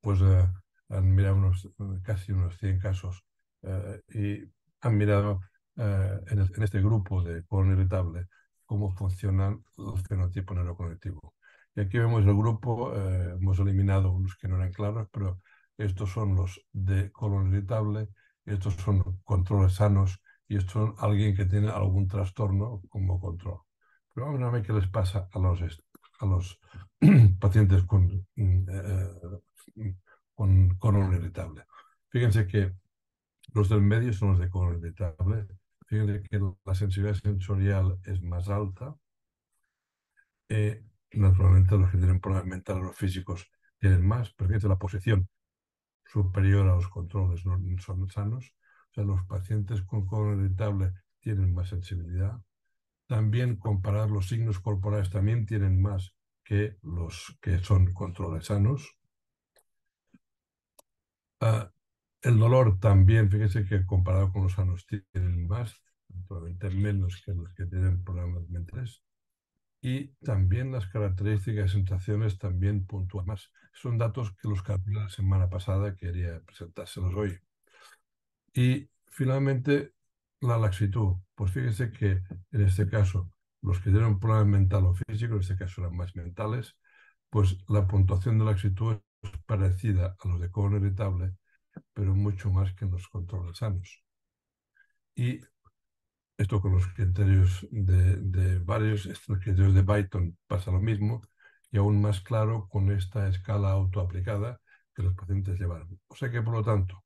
pues eh, han mirado unos, casi unos 100 casos eh, y han mirado eh, en, en, este grupo de colon irritable cómo funciona el fenotipo neurocognitivo. Y aquí vemos el grupo, hemos eliminado unos que no eran claros, pero estos son los de colon irritable, estos son controles sanos y estos son alguien que tiene algún trastorno como control. Pero vamos a ver qué les pasa a los, a los pacientes con, eh, con colon irritable. Fíjense que los del medio son los de colon irritable. Fíjense que la sensibilidad sensorial es más alta. Eh, naturalmente los que tienen problemas mentales o físicos tienen más, pero la posición superior a los controles no son sanos. O sea, los pacientes con colon irritable tienen más sensibilidad. También comparar los signos corporales también tienen más que los que son controles sanos. Ah, el dolor también, fíjense que comparado con los sanos tienen más, probablemente menos que los que tienen problemas mentales. Y también las características y sensaciones también puntúan más. Son datos que los calculé la semana pasada, quería presentárselos hoy. Y finalmente, la laxitud. Pues fíjense que en este caso, los que tienen un problema mental o físico, en este caso eran más mentales, pues la puntuación de laxitud es parecida a los de colon irritable, pero mucho más que en los controles sanos. Y esto con los criterios de, de varios, estos criterios de Byton pasa lo mismo, y aún más claro con esta escala autoaplicada que los pacientes llevaron. O sea que, por lo tanto,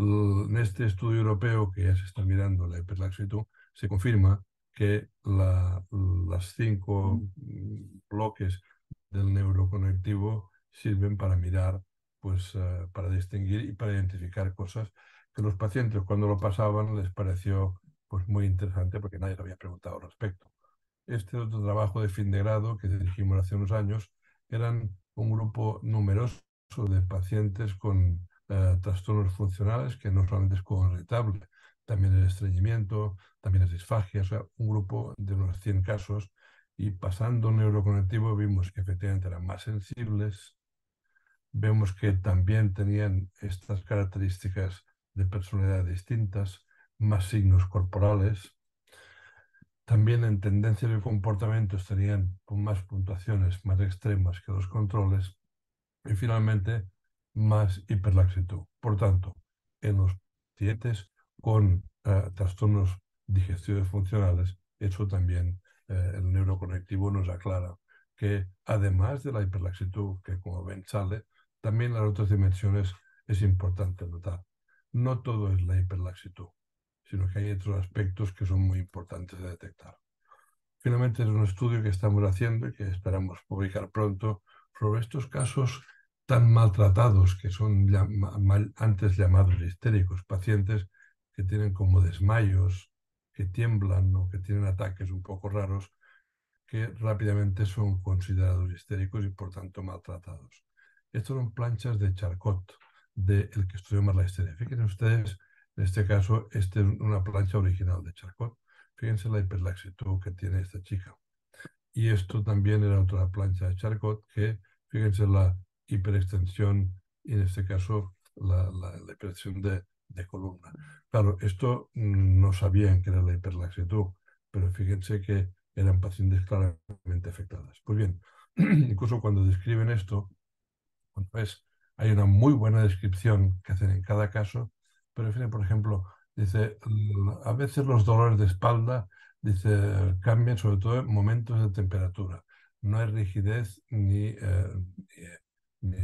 en este estudio europeo que ya se está mirando la hiperlaxitud, se confirma que la, las cinco bloques del neuroconectivo sirven para mirar, pues eh, para distinguir y para identificar cosas que los pacientes cuando lo pasaban les pareció pues muy interesante porque nadie le había preguntado al respecto. Este otro trabajo de fin de grado que dirigimos hace unos años eran un grupo numeroso de pacientes con eh, trastornos funcionales, que no solamente es colon irritable, también el estreñimiento, también es disfagia, o sea, un grupo de unos 100 casos, y pasando neuroconectivo vimos que efectivamente eran más sensibles, vemos que también tenían estas características de personalidad distintas, más signos corporales, también en tendencias de comportamientos tenían más puntuaciones más extremas que los controles, y finalmente más hiperlaxitud. Por tanto, en los pacientes con uh, trastornos digestivos funcionales, eso también uh, el neuroconectivo nos aclara que además de la hiperlaxitud, que como ven sale, también las otras dimensiones es importante notar. No todo es la hiperlaxitud, sino que hay otros aspectos que son muy importantes de detectar. Finalmente es un estudio que estamos haciendo y que esperamos publicar pronto sobre estos casos tan maltratados que son antes llamados histéricos, pacientes que tienen como desmayos, que tiemblan o que tienen ataques un poco raros, que rápidamente son considerados histéricos y por tanto maltratados. Estas son planchas de Charcot, del el que estudió más la histeria. Fíjense ustedes, en este caso, esta es una plancha original de Charcot. Fíjense la hiperlaxitud que tiene esta chica. Y esto también era otra plancha de Charcot que, fíjense la hiperextensión y en este caso la, la, hiperextensión de, de, columna. Claro, esto mm, no sabían que era la hiperlaxitud, pero fíjense que eran pacientes claramente afectadas. Pues bien, incluso cuando describen esto, hay una muy buena descripción que hacen en cada caso, pero por ejemplo, dice, a veces los dolores de espalda, dice, cambian sobre todo en momentos de temperatura. No hay rigidez ni, eh, ni,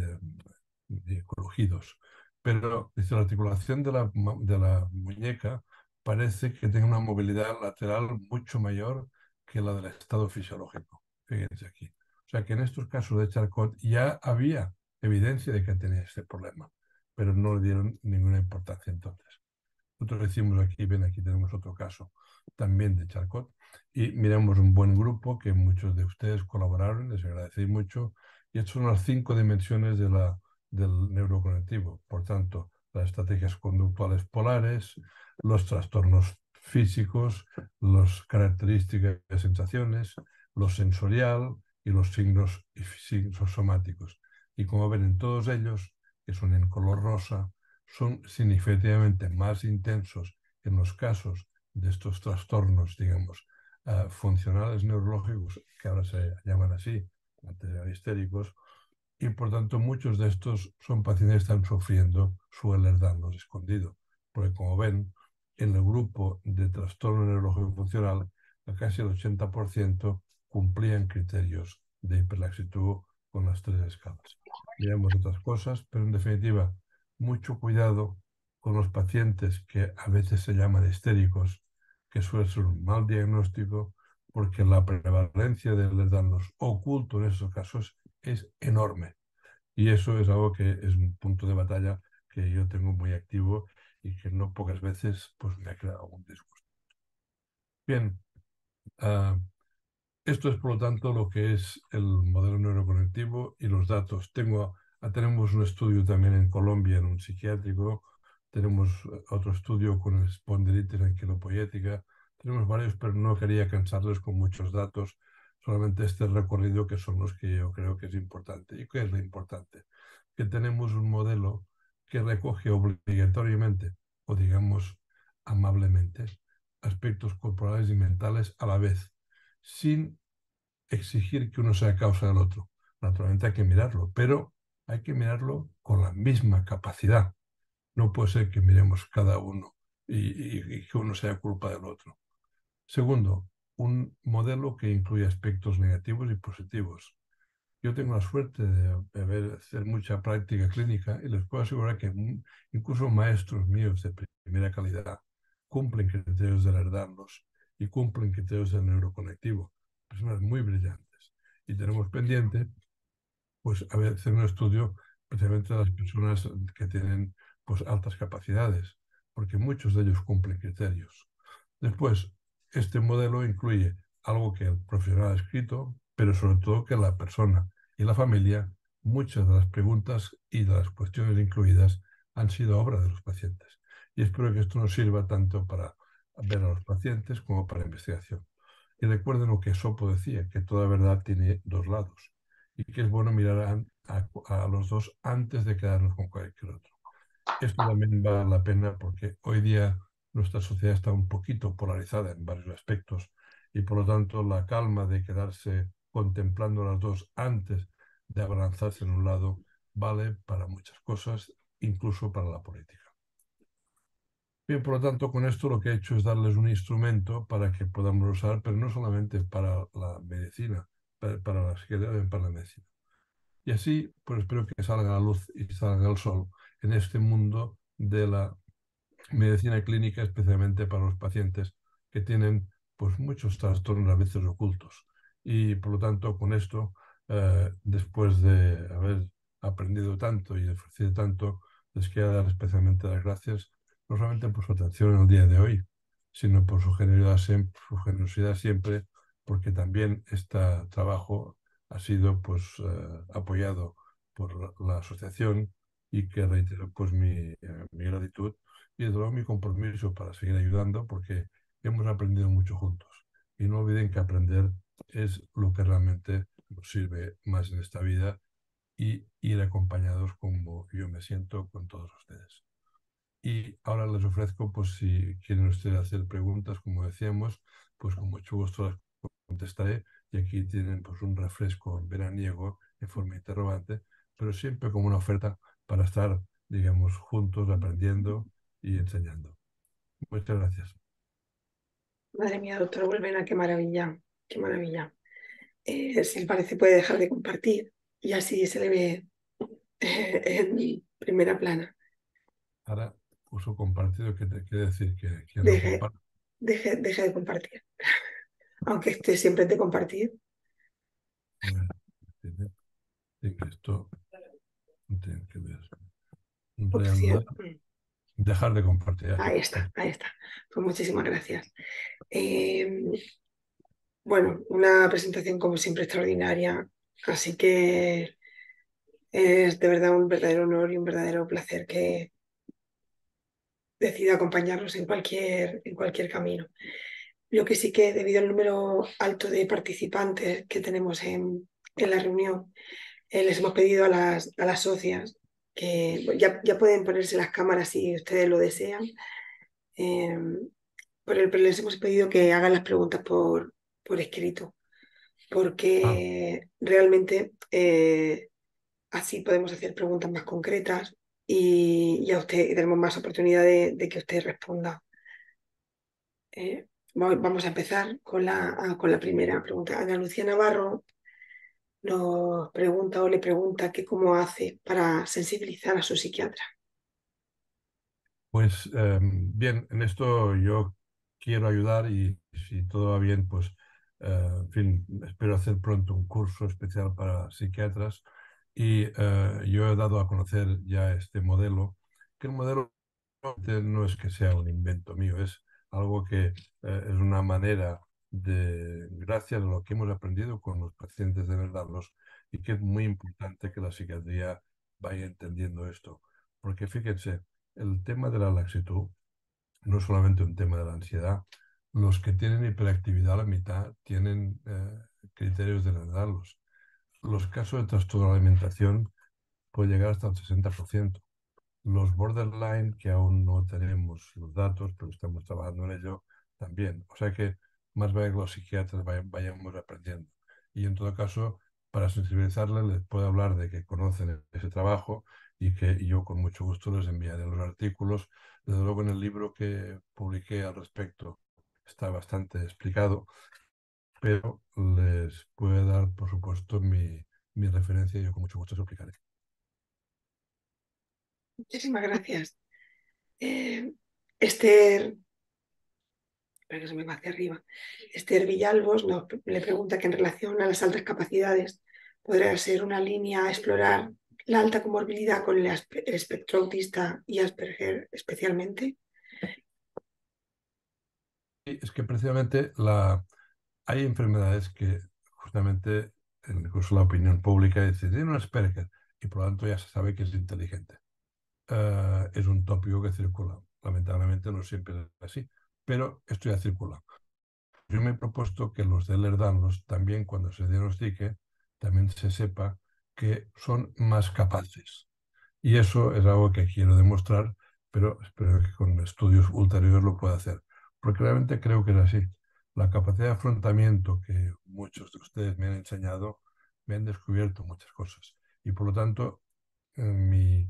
ni, crujidos. Pero, dice, la articulación de la, de la muñeca parece que tiene una movilidad lateral mucho mayor que la del estado fisiológico. Fíjense aquí. O sea que en estos casos de Charcot ya había evidencia de que tenía este problema, pero no le dieron ninguna importancia entonces. Nosotros decimos aquí, ven, aquí tenemos otro caso también de Charcot, y miramos un buen grupo que muchos de ustedes colaboraron, les agradecí mucho, y estas son las cinco dimensiones de del neurocognitivo. Por tanto, las estrategias conductuales polares, los trastornos físicos, las características de sensaciones, lo sensorial y los signos somáticos. Y como ven en todos ellos, que son en color rosa, son significativamente más intensos en los casos de estos trastornos, digamos, uh, funcionales neurológicos, que ahora se llaman así, antes eran histéricos, y por tanto muchos de estos son pacientes que están sufriendo su Ehlers-Danlos escondido, porque como ven, en el grupo de trastorno neurológico funcional, casi el 80% cumplían criterios de hiperlaxitud con las tres escalas. Miramos otras cosas, pero en definitiva, mucho cuidado con los pacientes que a veces se llaman histéricos, que suele ser un mal diagnóstico, porque la prevalencia de les danos oculto en esos casos es enorme. Y eso es algo que es un punto de batalla que yo tengo muy activo y que no pocas veces pues, me ha creado algún disgusto. Bien, uh, esto es por lo tanto lo que es el modelo neuroconectivo y los datos. Tengo, ah, tenemos un estudio también en Colombia, en un psiquiátrico, tenemos otro estudio con espondilitis anquilopoética, tenemos varios, pero no quería cansarles con muchos datos, solamente este recorrido que son los que yo creo que es importante. ¿Y qué es lo importante? Que tenemos un modelo que recoge obligatoriamente, o digamos amablemente, aspectos corporales y mentales a la vez, sin exigir que uno sea causa del otro. Naturalmente hay que mirarlo, pero hay que mirarlo con la misma capacidad. No puede ser que miremos cada uno y, y que uno sea culpa del otro. Segundo, un modelo que incluye aspectos negativos y positivos. Yo tengo la suerte de, hacer mucha práctica clínica y les puedo asegurar que incluso maestros míos de primera calidad cumplen criterios de alertarlos y cumplen criterios del neuroconectivo. Personas muy brillantes. Y tenemos pendiente, pues, a ver, hacer un estudio especialmente de las personas que tienen pues, altas capacidades, porque muchos de ellos cumplen criterios. Después, este modelo incluye algo que el profesional ha escrito, pero sobre todo que la persona y la familia, muchas de las preguntas y de las cuestiones incluidas han sido obra de los pacientes. Y espero que esto nos sirva tanto para ver a los pacientes como para investigación. Y recuerden lo que Sopo decía, que toda verdad tiene dos lados y que es bueno mirar a, a los dos antes de quedarnos con cualquier otro. Esto también vale la pena porque hoy día nuestra sociedad está un poquito polarizada en varios aspectos y por lo tanto la calma de quedarse contemplando las dos antes de abalanzarse en un lado vale para muchas cosas, incluso para la política. Bien, por lo tanto, con esto lo que he hecho es darles un instrumento para que podamos usar, pero no solamente para la medicina, para, la psiquiatría, para la medicina. Y así, pues espero que salga la luz y salga el sol en este mundo de la medicina clínica, especialmente para los pacientes que tienen pues, muchos trastornos a veces ocultos. Y por lo tanto, con esto, eh, después de haber aprendido tanto y ofrecido tanto, les quiero dar especialmente las gracias, no solamente por su atención en el día de hoy, sino por su generosidad siempre, porque también este trabajo ha sido pues, eh, apoyado por la, asociación y que reitero pues, mi, eh, mi gratitud y desde luego mi compromiso para seguir ayudando porque hemos aprendido mucho juntos. Y no olviden que aprender es lo que realmente nos sirve más en esta vida y ir acompañados como yo me siento con todos ustedes. Y ahora les ofrezco, pues si quieren ustedes hacer preguntas, como decíamos, pues con mucho gusto las contestaré. Y aquí tienen pues un refresco veraniego en forma interrogante, pero siempre como una oferta para estar, digamos, juntos aprendiendo y enseñando. Muchas gracias. Madre mía, doctora Volvena, qué maravilla, qué maravilla. Eh, si les parece, puede dejar de compartir y así se le ve eh, en primera plana. Ahora puso compartido, ¿qué te quiere decir? Que, deje, deje, deje, de compartir. Aunque esté siempre de compartir. Esto tiene que ver. Dejar de compartir. Ahí está, ahí está. Pues muchísimas gracias. Eh, bueno, una presentación como siempre extraordinaria, así que es de verdad un verdadero honor y un verdadero placer que decida acompañarnos en cualquier, en cualquier camino. Lo que sí que debido al número alto de participantes que tenemos en, en la reunión, eh, les hemos pedido a las, a las socias que ya, ya, pueden ponerse las cámaras si ustedes lo desean. Eh, pero les hemos pedido que hagan las preguntas por, por escrito, porque ah. realmente eh, así podemos hacer preguntas más concretas y, a usted tenemos más oportunidad de, que usted responda. Eh, vamos a empezar con la, con la primera pregunta. Ana Lucía Navarro nos pregunta o le pregunta que cómo hace para sensibilizar a su psiquiatra. Pues em, bien, en esto yo quiero ayudar y si todo va bien, pues eh, en fin, espero hacer pronto un curso especial para psiquiatras y eh, yo he dado a conocer ya este modelo, que el modelo no es que sea un invento mío, es algo que eh, es una manera de, gracias a lo que hemos aprendido con los pacientes de verdad, los, y que es muy importante que la psiquiatría vaya entendiendo esto. Porque fíjense, el tema de la laxitud no es solamente un tema de la ansiedad, los que tienen hiperactividad a la mitad tienen eh, criterios de darlos. Los casos de trastorno de alimentación pueden llegar hasta el 60%. Los borderline, que aún no tenemos los datos, pero estamos trabajando en ello, también. O sea que más vale que los psiquiatras vayamos aprendiendo. Y en todo caso, para sensibilizarles, les puedo hablar de que conocen ese trabajo y que yo con mucho gusto les enviaré los artículos. Desde luego en el libro que publiqué al respecto está bastante explicado, pero les puedo dar, por supuesto, mi, mi referencia y yo con mucho gusto se explicaré. Muchísimas gracias. Eh, Esther, espera que se me va hacia arriba. Esther Villalbos nos, le pregunta que en relación a las altas capacidades podría ser una línea a explorar la alta comorbilidad con el espectro autista y Asperger especialmente es que precisamente la, hay enfermedades que justamente incluso la opinión pública dice, tiene un Asperger y por lo tanto ya se sabe que es inteligente. Eh, es un tópico que circula. Lamentablemente no siempre es así, pero esto ya circula. Yo me he propuesto que los de Lerdanos también cuando se diagnostique, también se sepa que son más capaces. Y eso es algo que quiero demostrar, pero espero que con estudios ulteriores lo pueda hacer porque realmente creo que es así. La capacidad de afrontamiento que muchos de ustedes me han enseñado, me han descubierto muchas cosas. Y por lo tanto, mi,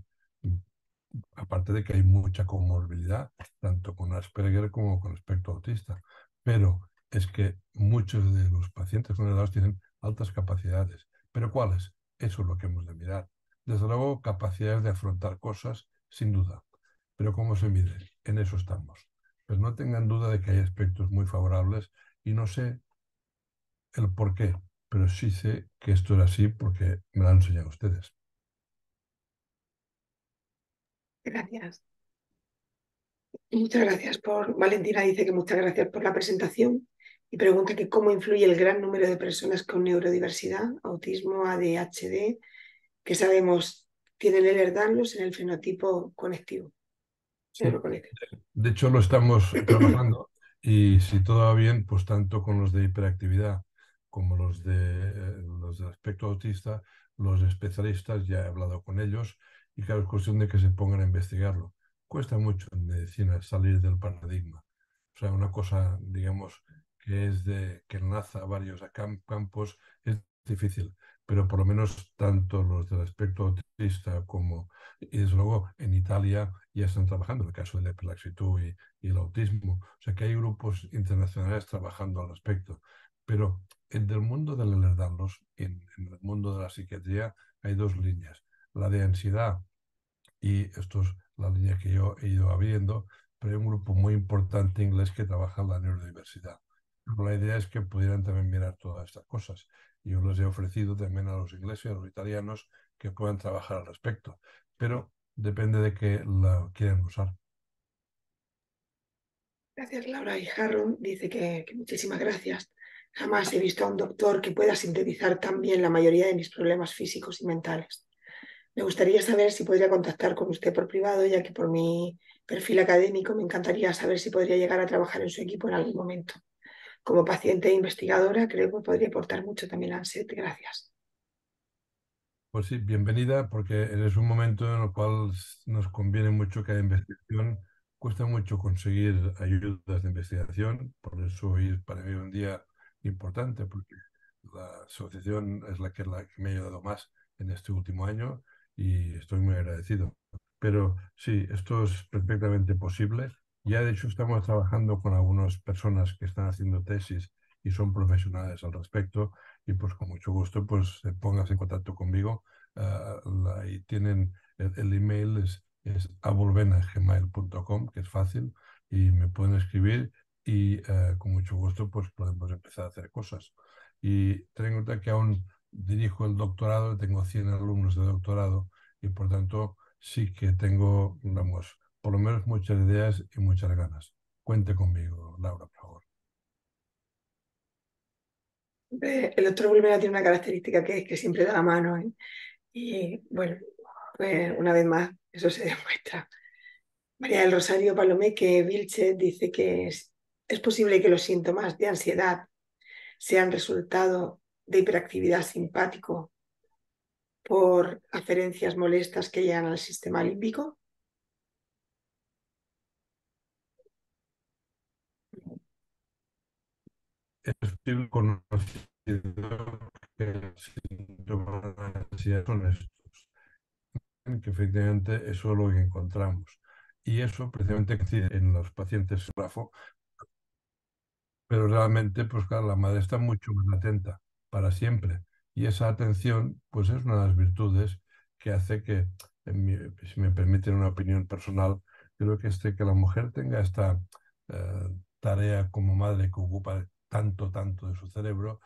aparte de que hay mucha comorbilidad, tanto con Asperger como con espectro autista, pero es que muchos de los pacientes con edad tienen altas capacidades. ¿Pero cuáles? Eso es lo que hemos de mirar. Desde luego, capacidades de afrontar cosas, sin duda. Pero ¿cómo se mide? En eso estamos pues no tengan duda de que hay aspectos muy favorables y no sé el por qué, pero sí sé que esto era así porque me lo han enseñado ustedes. Gracias. Muchas gracias por. Valentina dice que muchas gracias por la presentación y pregunta que cómo influye el gran número de personas con neurodiversidad, autismo, ADHD, que sabemos tienen el Ehlers en el fenotipo conectivo. De hecho, lo estamos trabajando y si todo va bien, pues tanto con los de hiperactividad como los de eh, los del aspecto autista, los especialistas ya he hablado con ellos y claro, es cuestión de que se pongan a investigarlo. Cuesta mucho en medicina salir del paradigma. O sea, una cosa, digamos, que es de que enlaza varios campos es difícil, pero por lo menos tanto los del aspecto autista como, y desde luego en Italia ya están trabajando en el caso de la epilepsitud y, el autismo. O sea que hay grupos internacionales trabajando al respecto. Pero en el mundo del Ehlers-Danlos, en, en el mundo de la psiquiatría, hay dos líneas. La de ansiedad, y esto es la línea que yo he ido abriendo, pero hay un grupo muy importante inglés que trabaja en la neurodiversidad. La idea es que pudieran también mirar todas estas cosas. Yo les he ofrecido también a los ingleses y a los italianos que puedan trabajar al respecto. Pero depende de que la quieran usar. Gracias, Laura. Y Harron dice que, que, muchísimas gracias. Jamás he visto a un doctor que pueda sintetizar tan bien la mayoría de mis problemas físicos y mentales. Me gustaría saber si podría contactar con usted por privado, ya que por mi perfil académico me encantaría saber si podría llegar a trabajar en su equipo en algún momento. Como paciente investigadora, creo que podría aportar mucho también a ANSET. Gracias. Pues sí, bienvenida, porque es un momento en el cual nos conviene mucho que haya investigación. Cuesta mucho conseguir ayudas de investigación, por eso hoy es para mí un día importante, porque la asociación es la la que me ha ayudado más en este último año y estoy muy agradecido. Pero sí, esto es perfectamente posible. Ya de hecho estamos trabajando con algunas personas que están haciendo tesis y son profesionales al respecto y pues con mucho gusto pues se pongas en contacto conmigo uh, y tienen el, email es, es abulvena.gmail.com que es fácil y me pueden escribir y uh, con mucho gusto pues podemos empezar a hacer cosas. Y ten en cuenta que aún dirijo el doctorado, tengo 100 alumnos de doctorado y por tanto sí que tengo, vamos, por lo menos muchas ideas y muchas ganas. Cuente conmigo, Laura, por favor. El doctor Bulmera tiene una característica que es que siempre da la mano. ¿eh? Y bueno, pues una vez más, eso se demuestra. María del Rosario Palomé, que Vilche dice que es, es posible que los síntomas de ansiedad sean resultado de hiperactividad simpático por aferencias molestas que llegan al sistema límbico. Es posible que los síntomas de ansiedad son estos, que efectivamente eso es lo que encontramos. Y eso precisamente en los pacientes grafo, pero realmente, pues claro, la madre está mucho más atenta para siempre. Y esa atención, pues es una de las virtudes que hace que, si me permiten una opinión personal, creo que, este, que la mujer tenga esta eh, tarea como madre que ocupa tanto, tanto de su cerebro,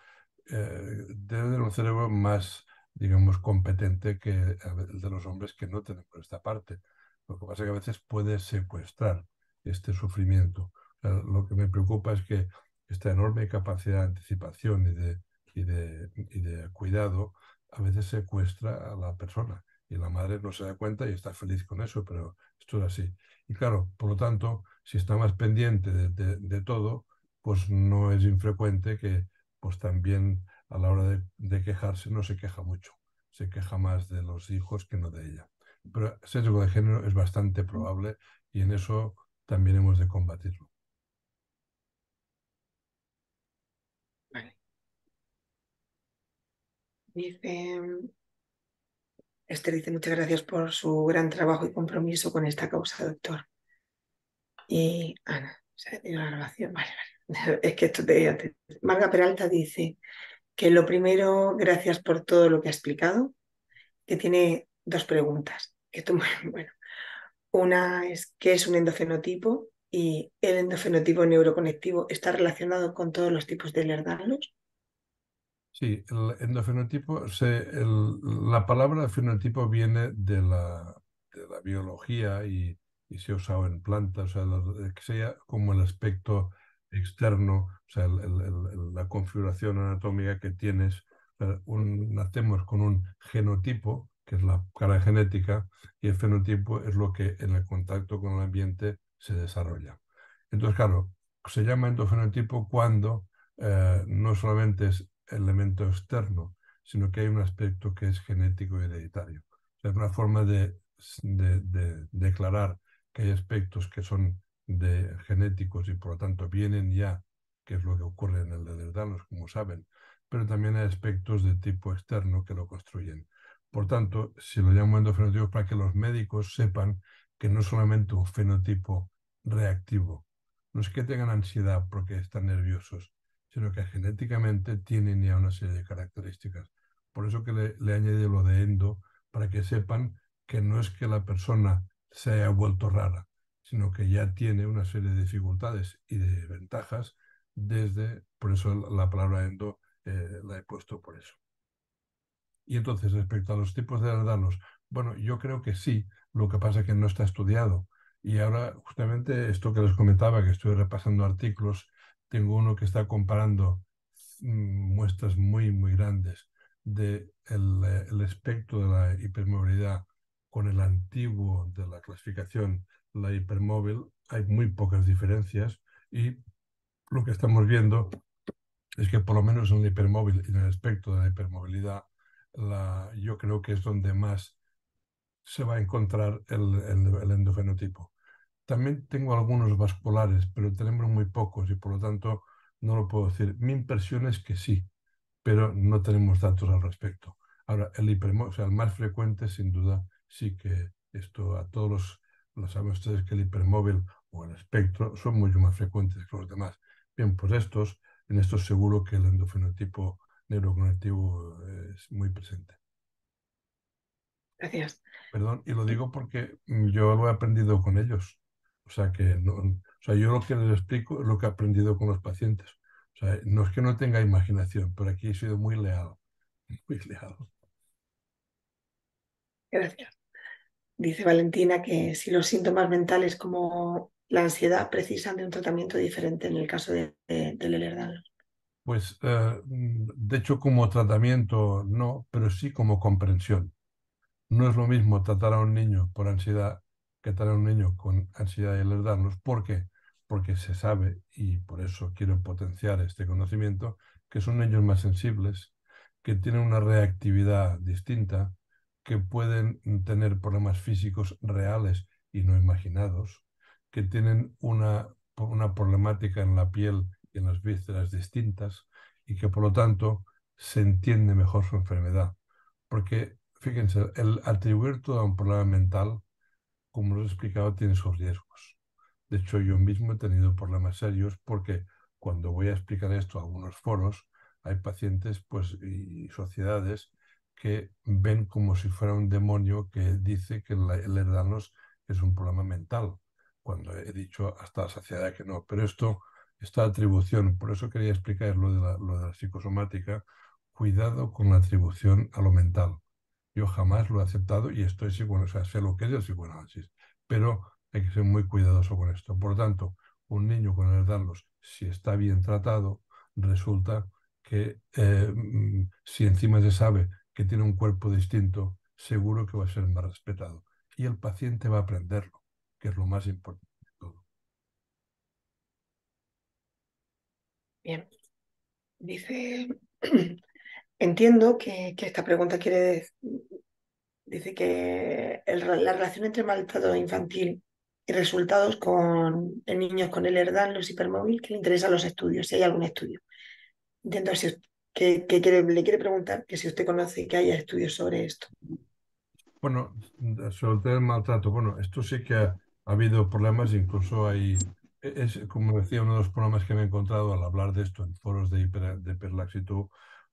eh, debe un cerebro más, digamos, competente que el de los hombres que no tenemos esta parte. Lo que pasa es que a veces puede secuestrar este sufrimiento. lo que me preocupa es que esta enorme capacidad de anticipación y de y de, y de cuidado a veces secuestra a la persona y la madre no se da cuenta y está feliz con eso, pero esto es así. Y claro, por lo tanto, si está más pendiente de, de, de todo, pues no es infrecuente que pues también a la hora de, de, quejarse no se queja mucho, se queja más de los hijos que no de ella. Pero sesgo de género es bastante probable y en eso también hemos de combatirlo. Dice, Esther dice muchas gracias por su gran trabajo y compromiso con esta causa, doctor. Y Ana, se ha la grabación. Vale, vale. Es que esto te, Marga Peralta dice que lo primero, gracias por todo lo que ha explicado, que tiene dos preguntas. Que esto bueno. Una es qué es un endofenotipo y el endofenotipo neuroconectivo está relacionado con todos los tipos de Lerdarlos. Sí, el endofenotipo, se, el, la palabra fenotipo viene de la, la biología y, y, se ha usado en plantas, o sea, que sea como el aspecto externo, o sea, la configuración anatómica que tienes. un, nacemos con un genotipo, que es la cara genética, y el fenotipo es lo que en el contacto con el ambiente se desarrolla. Entonces, claro, se llama endofenotipo cuando eh, no solamente es elemento externo, sino que hay un aspecto que es genético y hereditario. es una forma de, de, declarar que hay aspectos que son de genéticos y por lo tanto vienen ya, que es lo que ocurre en el de Derdanos, como saben, pero también hay aspectos de tipo externo que lo construyen. Por tanto, si lo llamo endofenotipo es para que los médicos sepan que no solamente un fenotipo reactivo, no es que tengan ansiedad porque están nerviosos, sino que genéticamente tienen ya una serie de características. Por eso que le, le añadido lo de endo, para que sepan que no es que la persona se haya vuelto rara, sino que ya tiene una serie de dificultades y de ventajas desde, por eso la palabra endo eh, la he puesto por eso. Y entonces, respecto a los tipos de herdanos, bueno, yo creo que sí, lo que pasa es que no está estudiado. Y ahora, justamente esto que les comentaba, que estoy repasando artículos, tengo uno que está comparando mm, muestras muy, muy grandes del de el espectro de la hipermovilidad con el antiguo de la clasificación, la hipermóvil, hay muy pocas diferencias y lo que estamos viendo es que por lo menos en el hipermóvil en el espectro de la hipermovilidad, la, yo creo que es donde más se va a encontrar el, el, endofenotipo. También tengo algunos vasculares, pero tenemos muy pocos y por lo tanto no lo puedo decir. Mi impresión es que sí, pero no tenemos datos al respecto. Ahora, el hipermóvil, o sea, el más frecuente, sin duda, sí que esto a todos los, lo saben ustedes que el hipermóvil o el espectro son mucho más frecuentes que los demás. Bien, pues estos, en estos seguro que el endofenotipo neurocognitivo es muy presente. Gracias. Perdón, y lo digo porque yo lo he aprendido con ellos. O sea, que no, o sea, yo lo que les explico es lo que he aprendido con los pacientes. O sea, no es que no tenga imaginación, pero aquí he sido muy leal. Muy leal. Gracias. Dice Valentina que si los síntomas mentales como la ansiedad precisan de un tratamiento diferente en el caso de, del Ehlers-Danlos. Pues, eh, de hecho, como tratamiento no, pero sí como comprensión. No es lo mismo tratar a un niño por ansiedad que tratar a un niño con ansiedad y Ehlers-Danlos. ¿Por qué? Porque se sabe, y por eso quiero potenciar este conocimiento, que son niños más sensibles, que tienen una reactividad distinta, que pueden tener problemas físicos reales y no imaginados, que tienen una, una problemática en la piel y en las vísceras distintas y que por lo tanto se entiende mejor su enfermedad. Porque, fíjense, el atribuir todo a un problema mental, como lo he explicado, tiene sus riesgos. De hecho, yo mismo he tenido problemas serios porque cuando voy a explicar esto a algunos foros, hay pacientes pues, y sociedades que ven como si fuera un demonio que dice que el herdarnos es un problema mental, cuando he dicho hasta la saciedad que no. Pero esto esta atribución. Por eso quería explicar lo de la, lo de la psicosomática. Cuidado con la atribución a lo mental. Yo jamás lo he aceptado y estoy seguro, o sea, sé lo que es el psicoanálisis, pero hay que ser muy cuidadoso con esto. Por lo tanto, un niño con herdarlos, si está bien tratado, resulta que eh, mm, si encima se sabe que tiene un cuerpo distinto, seguro que va a ser más respetado. Y el paciente va a aprenderlo, que es lo más importante. Bien. Dice, entiendo que, esta pregunta quiere decir, dice que la relación entre maltrato infantil y resultados con en niños con el ERDAN, los hipermóvil, que le interesan los estudios, si hay algún estudio. Entiendo que, quiere, le quiere preguntar que si usted conoce que haya estudios sobre esto. Bueno, sobre el maltrato, bueno, esto sí que ha habido problemas, incluso hay es, como decía, uno de los problemas que me he encontrado al hablar de esto en foros de, de perlaxitud,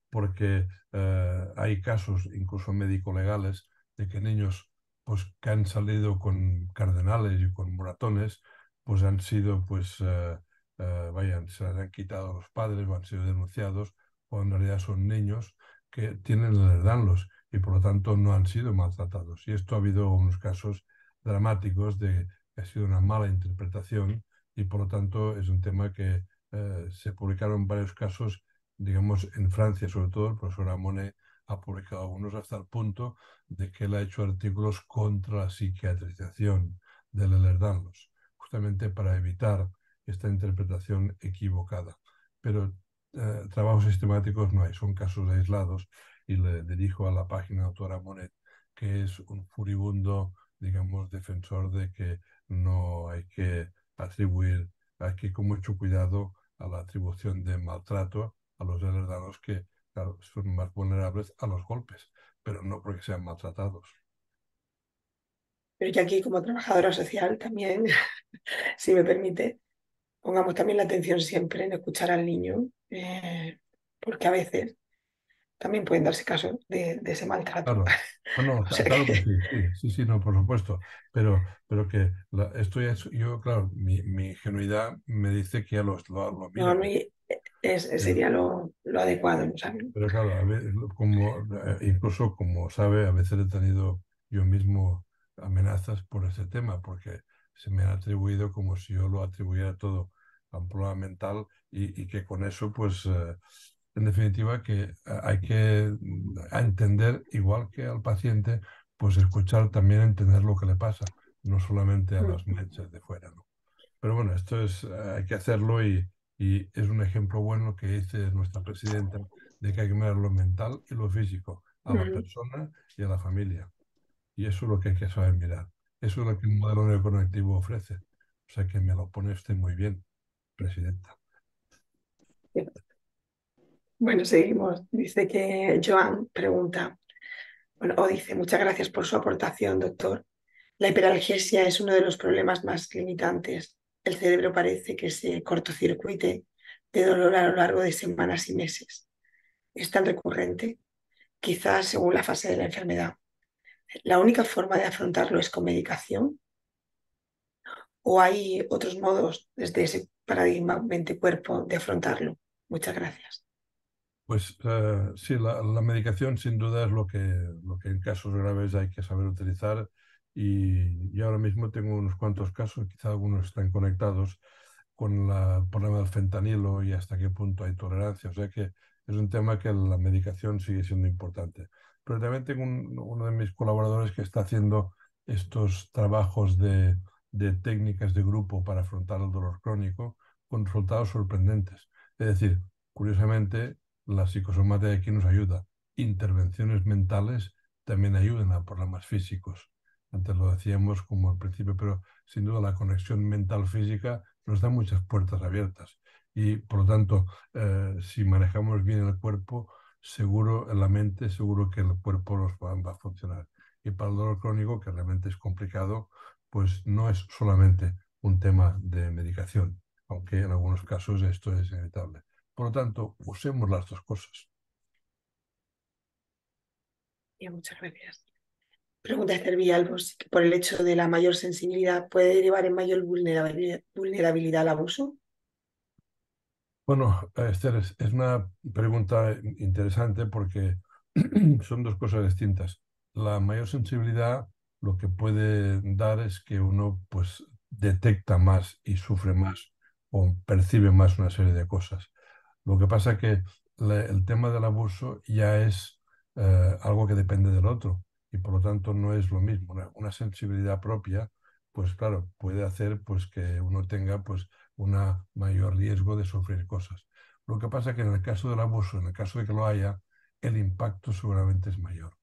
porque eh, hay casos, incluso médico-legales, de que niños pues, que han salido con cardenales y con moratones, pues han sido, pues, eh, eh, vayan, se han quitado a los padres o han sido denunciados, o en realidad son niños que tienen el herdanlos. y por lo tanto no han sido maltratados. Y esto ha habido unos casos dramáticos de que ha sido una mala interpretación y por lo tanto es un tema que eh, se publicaron varios casos, digamos, en Francia sobre todo, el profesor Amone ha publicado algunos hasta el punto de que él ha hecho artículos contra la psiquiatrización del Ehlers-Danlos, justamente para evitar esta interpretación equivocada. Pero eh, trabajos sistemáticos no hay, son casos aislados y le dirijo a la página autora Monet, que es un furibundo, digamos, defensor de que no hay que atribuir, hay que con mucho cuidado a la atribución de maltrato a los herederos que son más vulnerables a los golpes, pero no porque sean maltratados. Pero yo aquí como trabajadora social también, si me permite, pongamos también la atención siempre en escuchar al niño, eh, porque a veces también pueden darse casos de, ese maltrato. Claro, claro que sí, sí, sí, no, por supuesto, pero, pero que esto ya yo, claro, mi, mi, ingenuidad me dice que ya lo, lo, lo No, no, es, sería lo, lo adecuado. Pero claro, a ver, como, eh, incluso como sabe, a veces he tenido yo mismo amenazas por ese tema, porque se me ha atribuido como si yo lo atribuyera todo a un problema mental y, y que con eso, pues, eh, en definitiva, que eh, hay que mm, entender, igual que al paciente, pues escuchar también, entender lo que le pasa, no solamente a las mechas de fuera, ¿no? Pero bueno, esto es, hay que hacerlo y, y es un ejemplo bueno que dice nuestra presidenta de que hay que mirar lo mental y lo físico a la persona y a la familia. Y eso es lo que hay que saber mirar. Eso es lo que el modelo neuroconectivo ofrece. O sea que me lo pone usted muy bien, presidenta. Bueno, seguimos. Dice que Joan pregunta, bueno, o dice, muchas gracias por su aportación, doctor. La hiperalgesia es uno de los problemas más limitantes. El cerebro parece que se cortocircuite de dolor a lo largo de semanas y meses. Es tan recurrente, quizás según la fase de la enfermedad. ¿La única forma de afrontarlo es con medicación? ¿O hay otros modos desde ese paradigma mente-cuerpo de afrontarlo? Muchas gracias. Pues uh, sí, la, medicación sin duda es lo que, lo que en casos graves hay que saber utilizar y, ahora mismo tengo unos cuantos casos, quizá algunos están conectados con el problema del fentanilo y hasta qué punto hay tolerancia. O sea que es un tema que la medicación sigue siendo importante pero también tengo uno de mis colaboradores que está haciendo estos trabajos de, de, técnicas de grupo para afrontar el dolor crónico con resultados sorprendentes. Es decir, curiosamente, la psicosomática aquí nos ayuda. Intervenciones mentales también ayudan a problemas físicos. Antes lo decíamos como al principio, pero sin duda la conexión mental-física nos da muchas puertas abiertas. Y por lo tanto, eh, si manejamos bien el cuerpo, seguro en la mente, seguro que el cuerpo nos va, a funcionar. Y para el dolor crónico, que realmente es complicado, pues no es solamente un tema de medicación, aunque en algunos casos esto es inevitable. Por lo tanto, usemos las dos cosas. Bien, muchas gracias. Pregunta Esther Villalbos, que por el hecho de la mayor sensibilidad puede derivar en mayor vulnerabilidad, vulnerabilidad al abuso. Bueno, Esther, es, una pregunta interesante porque son dos cosas distintas. La mayor sensibilidad lo que puede dar es que uno pues detecta más y sufre más o percibe más una serie de cosas. Lo que pasa es que el tema del abuso ya es eh, algo que depende del otro y por lo tanto no es lo mismo. Una, sensibilidad propia, pues claro, puede hacer pues que uno tenga pues un mayor riesgo de sufrir cosas. Lo que pasa es que en el caso del abuso, en el caso de que lo haya, el impacto seguramente es mayor.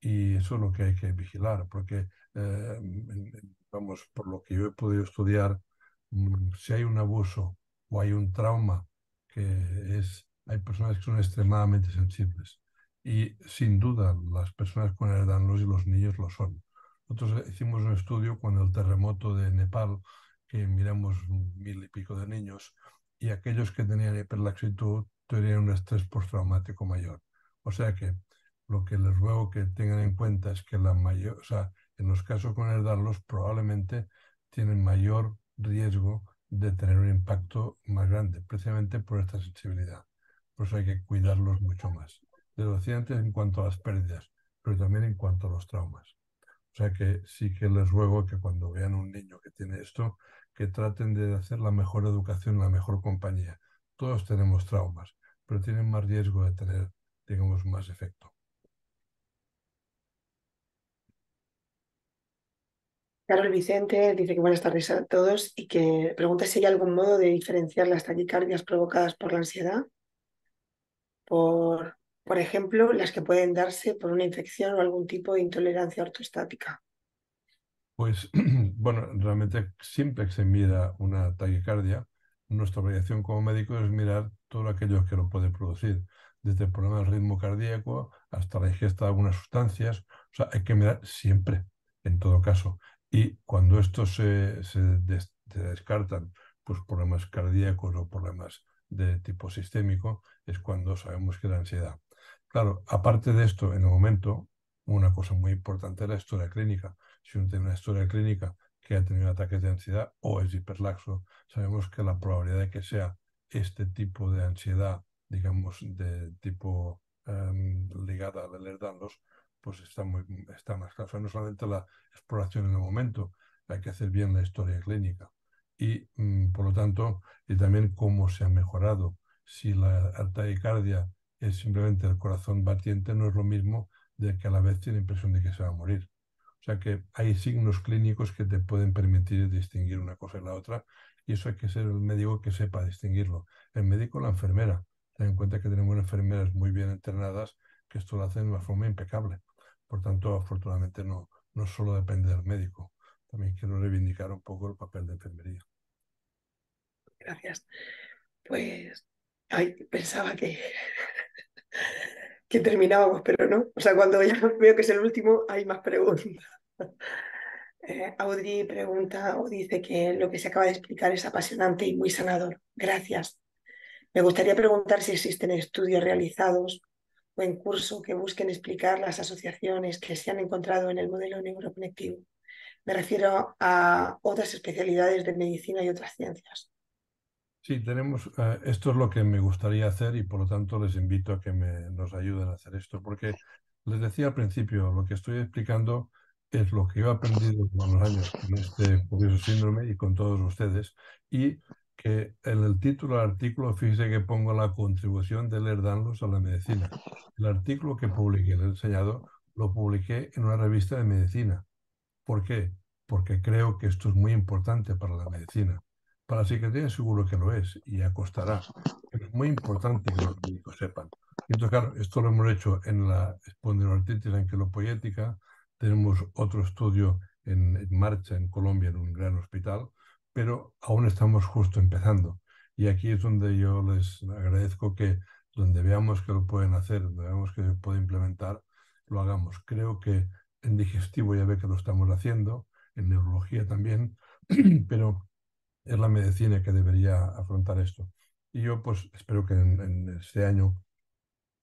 Y eso es lo que hay que vigilar, porque, eh, vamos, por lo que yo he podido estudiar, si hay un abuso o hay un trauma, que es, hay personas que son extremadamente sensibles. Y sin duda, las personas con los y los niños lo son. Nosotros hicimos un estudio cuando el terremoto de Nepal que miramos mil y pico de niños, y aquellos que tenían hiperlaxitud tenían un estrés postraumático mayor. O sea que lo que les ruego que tengan en cuenta es que la mayor, en los casos con heredarlos probablemente tienen mayor riesgo de tener un impacto más grande, precisamente por esta sensibilidad. Por eso hay que cuidarlos mucho más. De los pacientes en cuanto a las pérdidas, pero también en cuanto a los traumas. O sea que sí que les ruego que cuando vean un niño que tiene esto, que traten de hacer la mejor educación, la mejor compañía. Todos tenemos traumas, pero tienen más riesgo de tener, digamos, más efecto. Carlos Vicente dice que buenas tardes a todos y que pregunta si hay algún modo de diferenciar las taquicardias provocadas por la ansiedad, por, por ejemplo, las que pueden darse por una infección o algún tipo de intolerancia ortostática. Pues bueno, realmente siempre que se mira una taquicardia, nuestra obligación como médico es mirar todo aquello que lo puede producir, desde el problema del ritmo cardíaco hasta la ingesta de algunas sustancias. O sea, hay que mirar siempre, en todo caso. Y cuando estos se, se, descartan, pues problemas cardíacos o problemas de tipo sistémico, es cuando sabemos que la ansiedad. Claro, aparte de esto, en el momento, una cosa muy importante es la historia clínica. Si uno tiene una historia clínica que ha tenido ataques de ansiedad o es hiperlaxo, sabemos que la probabilidad de que sea este tipo de ansiedad, digamos, de tipo um, ligada al Ehlers-Danlos, pues está, muy, está más claro. No solamente la exploración en el momento, hay que hacer bien la historia clínica. Y, mm, por lo tanto, y también cómo se ha mejorado. Si la taquicardia es simplemente el corazón batiente, no es lo mismo de que a la vez tiene impresión de que se va a morir. O sea que hay signos clínicos que te pueden permitir distinguir una cosa y la otra, y eso hay que ser el médico que sepa distinguirlo. El médico la enfermera. Ten en cuenta que tenemos enfermeras muy bien entrenadas que esto lo hacen de una forma impecable. Por tanto, afortunadamente no, no solo depende del médico. También quiero reivindicar un poco el papel de enfermería. Gracias. Pues pensaba que, que terminábamos, pero no. O sea, cuando ya veo que es el último, hay más preguntas. Eh, Audrey pregunta o dice que lo que se acaba de explicar es apasionante y muy sanador. Gracias. Me gustaría preguntar si existen estudios realizados o en curso que busquen explicar las asociaciones que se han encontrado en el modelo neuroconectivo. Me refiero a otras especialidades de medicina y otras ciencias. Sí, tenemos, uh, esto es lo que me gustaría hacer y por lo tanto les invito a que me, nos ayuden a hacer esto, porque les decía al principio, lo que estoy explicando es lo que yo he aprendido con los años con este curioso síndrome y con todos ustedes, y que en el título del artículo, fíjese que pongo la contribución de Lerdanlos a la medicina. El artículo que publiqué, le he enseñado, lo publiqué en una revista de medicina. ¿Por qué? Porque creo que esto es muy importante para la medicina. Para la psiquiatría seguro que lo es y acostará. Es muy importante que los médicos sepan. entonces, claro, esto lo hemos hecho en la espondilortitis anquilopoética. Tenemos otro estudio en, en marcha en Colombia, en un gran hospital pero aún estamos justo empezando. Y aquí es donde yo les agradezco que donde veamos que lo pueden hacer, donde veamos que se puede implementar, lo hagamos. Creo que en digestivo ya ve que lo estamos haciendo, en neurología también, pero es la medicina que debería afrontar esto. Y yo pues espero que en, este año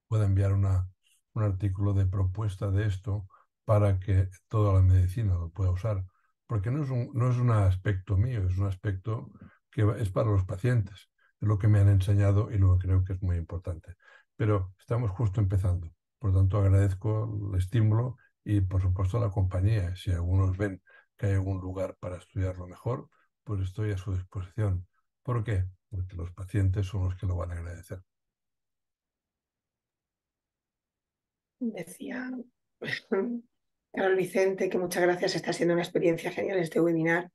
pueda enviar una, un artículo de propuesta de esto para que toda la medicina lo pueda usar porque no es, un, no es un aspecto mío, es un aspecto que es para los pacientes, es lo que me han enseñado y lo que creo que es muy importante. Pero estamos justo empezando, por tanto agradezco el estímulo y por supuesto la compañía. Si algunos ven que hay algún lugar para estudiarlo mejor, pues estoy a su disposición. ¿Por qué? Porque los pacientes son los que lo van a agradecer. Decía Carol Vicente, que muchas gracias, está siendo una experiencia genial este webinar.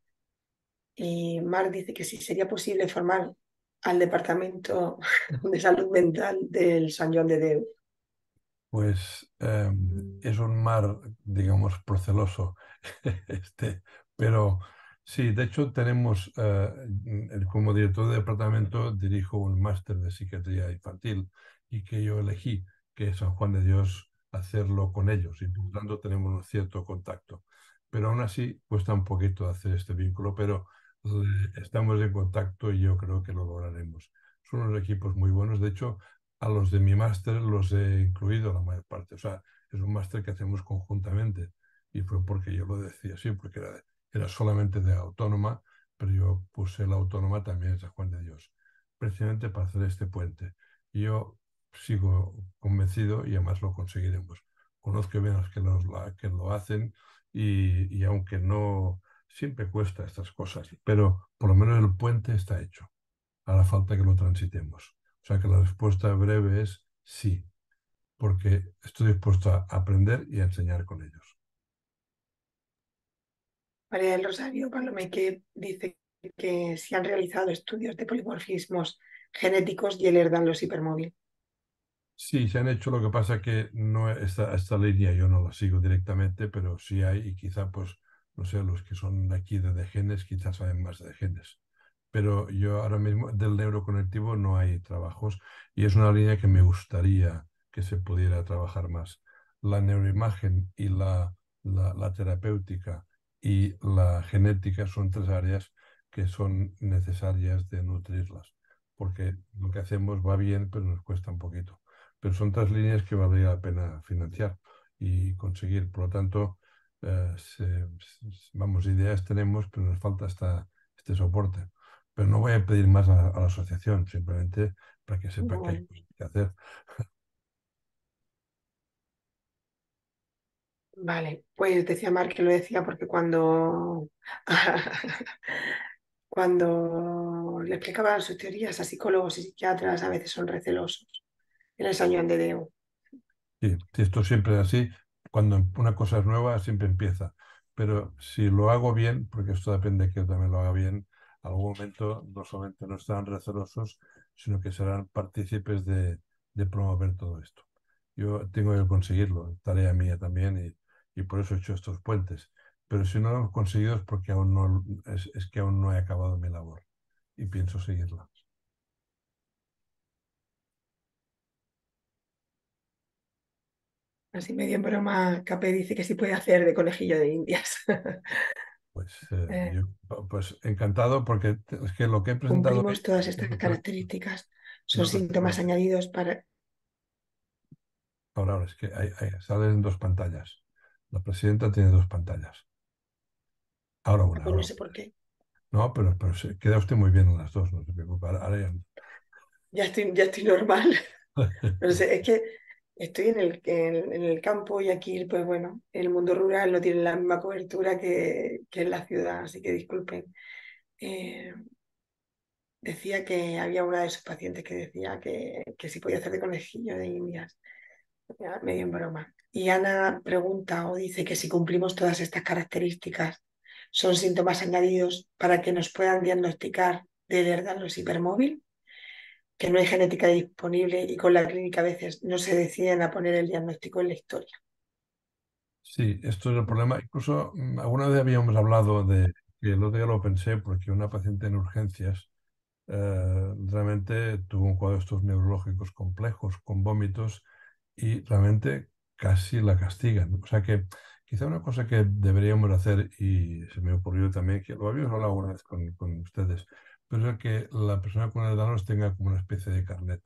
Y Mar dice que si sería posible formar al Departamento de Salud Mental del San Juan de Deu. Pues eh, es un mar, digamos, proceloso, este, pero sí, de hecho tenemos, eh, como director de departamento, dirijo un máster de psiquiatría infantil y que yo elegí, que San Juan de Dios hacerlo con ellos y por tanto tenemos un cierto contacto. Pero aún así cuesta un poquito hacer este vínculo, pero estamos en contacto y yo creo que lo lograremos. Son unos equipos muy buenos. De hecho, a los de mi máster los he incluido la mayor parte. O sea, es un máster que hacemos conjuntamente y fue porque yo lo decía así, porque era, era solamente de autónoma, pero yo puse la autónoma también en San Juan de Dios, precisamente para hacer este puente. Yo sigo convencido y además lo conseguiremos. Conozco bien a los que, los, que lo hacen y, y aunque no siempre cuesta estas cosas, pero por lo menos el puente está hecho. Hará falta que lo transitemos. O sea que la respuesta breve es sí, porque estoy dispuesto a aprender y a enseñar con ellos. María del Rosario Palomé, que dice que se han realizado estudios de polimorfismos genéticos y el herdan los hipermóvil. Sí, se han hecho, lo que pasa que no esta, esta línea yo no la sigo directamente, pero sí hay y quizá pues, no sé, los que son aquí de, genes quizás saben más de genes. Pero yo ahora mismo del neuroconectivo no hay trabajos y es una línea que me gustaría que se pudiera trabajar más. La neuroimagen y la, la terapéutica y la genética son tres áreas que son necesarias de nutrirlas, porque lo que hacemos va bien, pero nos cuesta un poquito pero son tres líneas que valdría la pena financiar y conseguir. Por lo tanto, eh, vamos, ideas tenemos, pero nos falta esta, este soporte. Pero no voy a pedir más a, la asociación, simplemente para que sepa que hay que hacer. Vale, pues decía Mar que lo decía porque cuando, cuando le explicaban sus teorías a psicólogos y psiquiatras a veces son recelosos en el Sañón de Deu. Sí, esto siempre es así. Cuando una cosa es nueva, siempre empieza. Pero si lo hago bien, porque esto depende de que yo también lo haga bien, algún momento no solamente no estarán recelosos, sino que serán partícipes de, promover todo esto. Yo tengo que conseguirlo, tarea mía también, y, por eso he hecho estos puentes. Pero si no lo he conseguido es porque aún no, es que aún no he acabado mi labor y pienso seguirla. Así medio en broma, Capé dice que sí puede hacer de conejillo de indias. Pues, eh, eh. pues encantado porque es que lo que he presentado... Cumplimos todas estas características. Son síntomas añadidos para... Ahora, ahora, es que salen dos pantallas. La presidenta tiene dos pantallas. Ahora una. Pues no sé por qué. No, pero, pero se, queda usted muy bien en las dos, no se preocupe. Ahora, ya... ya... estoy, ya estoy normal. no sé, es que estoy en el, en, el campo y aquí, pues bueno, el mundo rural no tiene la misma cobertura que, que en la ciudad, así que disculpen. Eh, decía que había una de sus pacientes que decía que, que si podía hacer de conejillo de indias, medio en broma. Y Ana pregunta o dice que si cumplimos todas estas características, son síntomas añadidos para que nos puedan diagnosticar de verdad los hipermóvil que no hay genética disponible y con la clínica a veces no se deciden a poner el diagnóstico en la historia. Sí, esto es el problema. Incluso mm, alguna vez habíamos hablado de, que el otro día lo pensé, porque una paciente en urgencias eh, realmente tuvo un cuadro de estos neurológicos complejos, con vómitos, y realmente casi la castigan. O sea que quizá una cosa que deberíamos hacer, y se me ocurrió también, que lo habíamos hablado alguna vez con, con ustedes, pero es que la persona con el Danos tenga como una especie de carnet,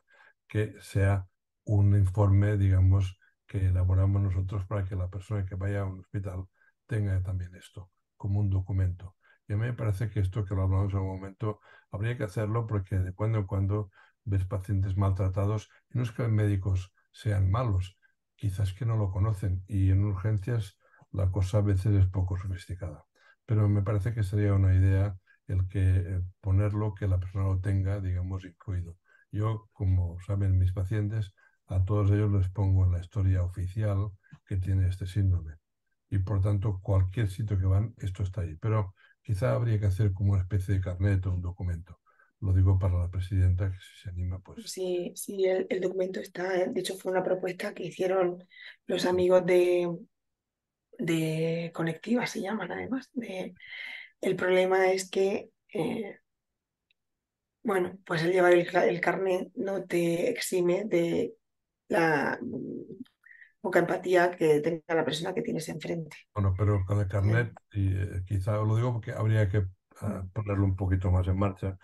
que sea un informe, digamos, que elaboramos nosotros para que la persona que vaya a un hospital tenga también esto, como un documento. Y a mí me parece que esto que lo hablamos en un momento, habría que hacerlo porque de cuando en cuando ves pacientes maltratados y no es que los médicos sean malos, quizás que no lo conocen y en urgencias la cosa a veces es poco sofisticada. Pero me parece que sería una idea el que eh, ponerlo, que la persona lo tenga, digamos, incluido. Yo, como saben mis pacientes, a todos ellos les pongo en la historia oficial que tiene este síndrome. Y por tanto, cualquier sitio que van, esto está ahí. Pero quizá habría que hacer como una especie de carnet o un documento. Lo digo para la presidenta, que si se anima, pues... Sí, sí, el, el documento está. ¿eh? De hecho, fue una propuesta que hicieron los amigos de, de Conectiva, se llaman además, de, el problema es que, eh, bueno, pues el llevar el, carnet no te exime de la poca empatía que tenga la persona que tienes enfrente. Bueno, pero con el carnet, y, eh, quizá lo digo porque habría que ah, ponerlo un poquito más en marcha,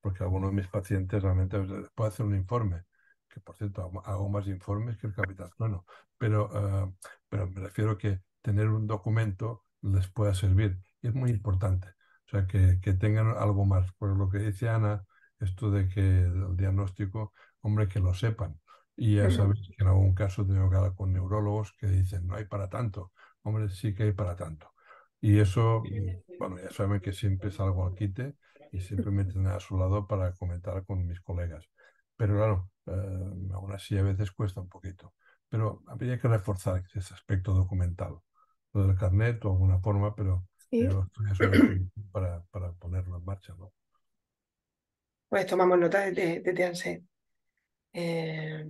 porque algunos de mis pacientes realmente puede hacer un informe, que por cierto hago más informes que el capital bueno, pero, ah, pero me refiero que tener un documento les pueda servir es muy importante. O sea, que, que tengan algo más. Por lo que dice Ana, esto de que el diagnóstico, hombre, que lo sepan. Y ya sabéis que en algún caso tengo que hablar con neurólogos que dicen, no hay para tanto. Hombre, sí que hay para tanto. Y eso, bueno, ya saben que siempre salgo al quite y siempre me a su lado para comentar con mis colegas. Pero claro, eh, aún así a veces cuesta un poquito. Pero habría que reforzar ese aspecto documental, lo del carnet o alguna forma, pero, pero para, para ponerlo en marcha, ¿no? Pues tomamos nota de, de, eh,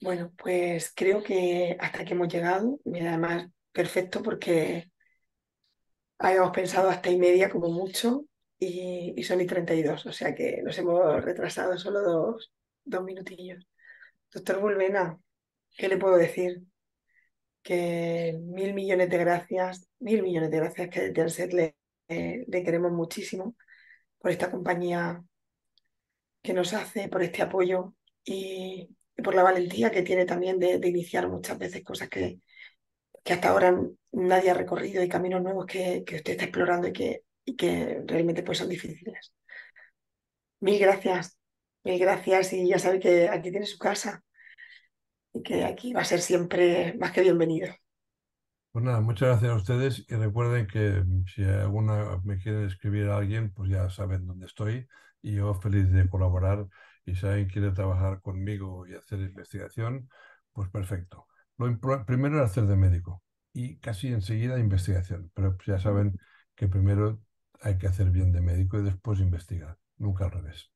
bueno, pues creo que hasta aquí hemos llegado y además perfecto porque habíamos pensado hasta y media como mucho y, son y 32, o sea que nos hemos retrasado solo dos, dos minutillos. Doctor Bulbena, ¿qué le puedo decir? Que mil millones de gracias, mil millones de gracias que de Anset le, eh, le queremos muchísimo por esta compañía que nos hace, por este apoyo y, por la valentía que tiene también de, iniciar muchas veces cosas que, que, hasta ahora nadie ha recorrido y caminos nuevos que, que usted está explorando y que, y que realmente pues son difíciles. Mil gracias, mil gracias y ya sabe que aquí tiene su casa y que aquí va a ser siempre más que bienvenido. Pues nada, muchas gracias a ustedes y recuerden que si alguna me quiere escribir a alguien, pues ya saben dónde estoy y yo feliz de colaborar y si alguien quiere trabajar conmigo y hacer investigación, pues perfecto. Lo primero es hacer de médico y casi enseguida investigación, pero ya saben que primero hay que hacer bien de médico y después investigar, nunca al revés.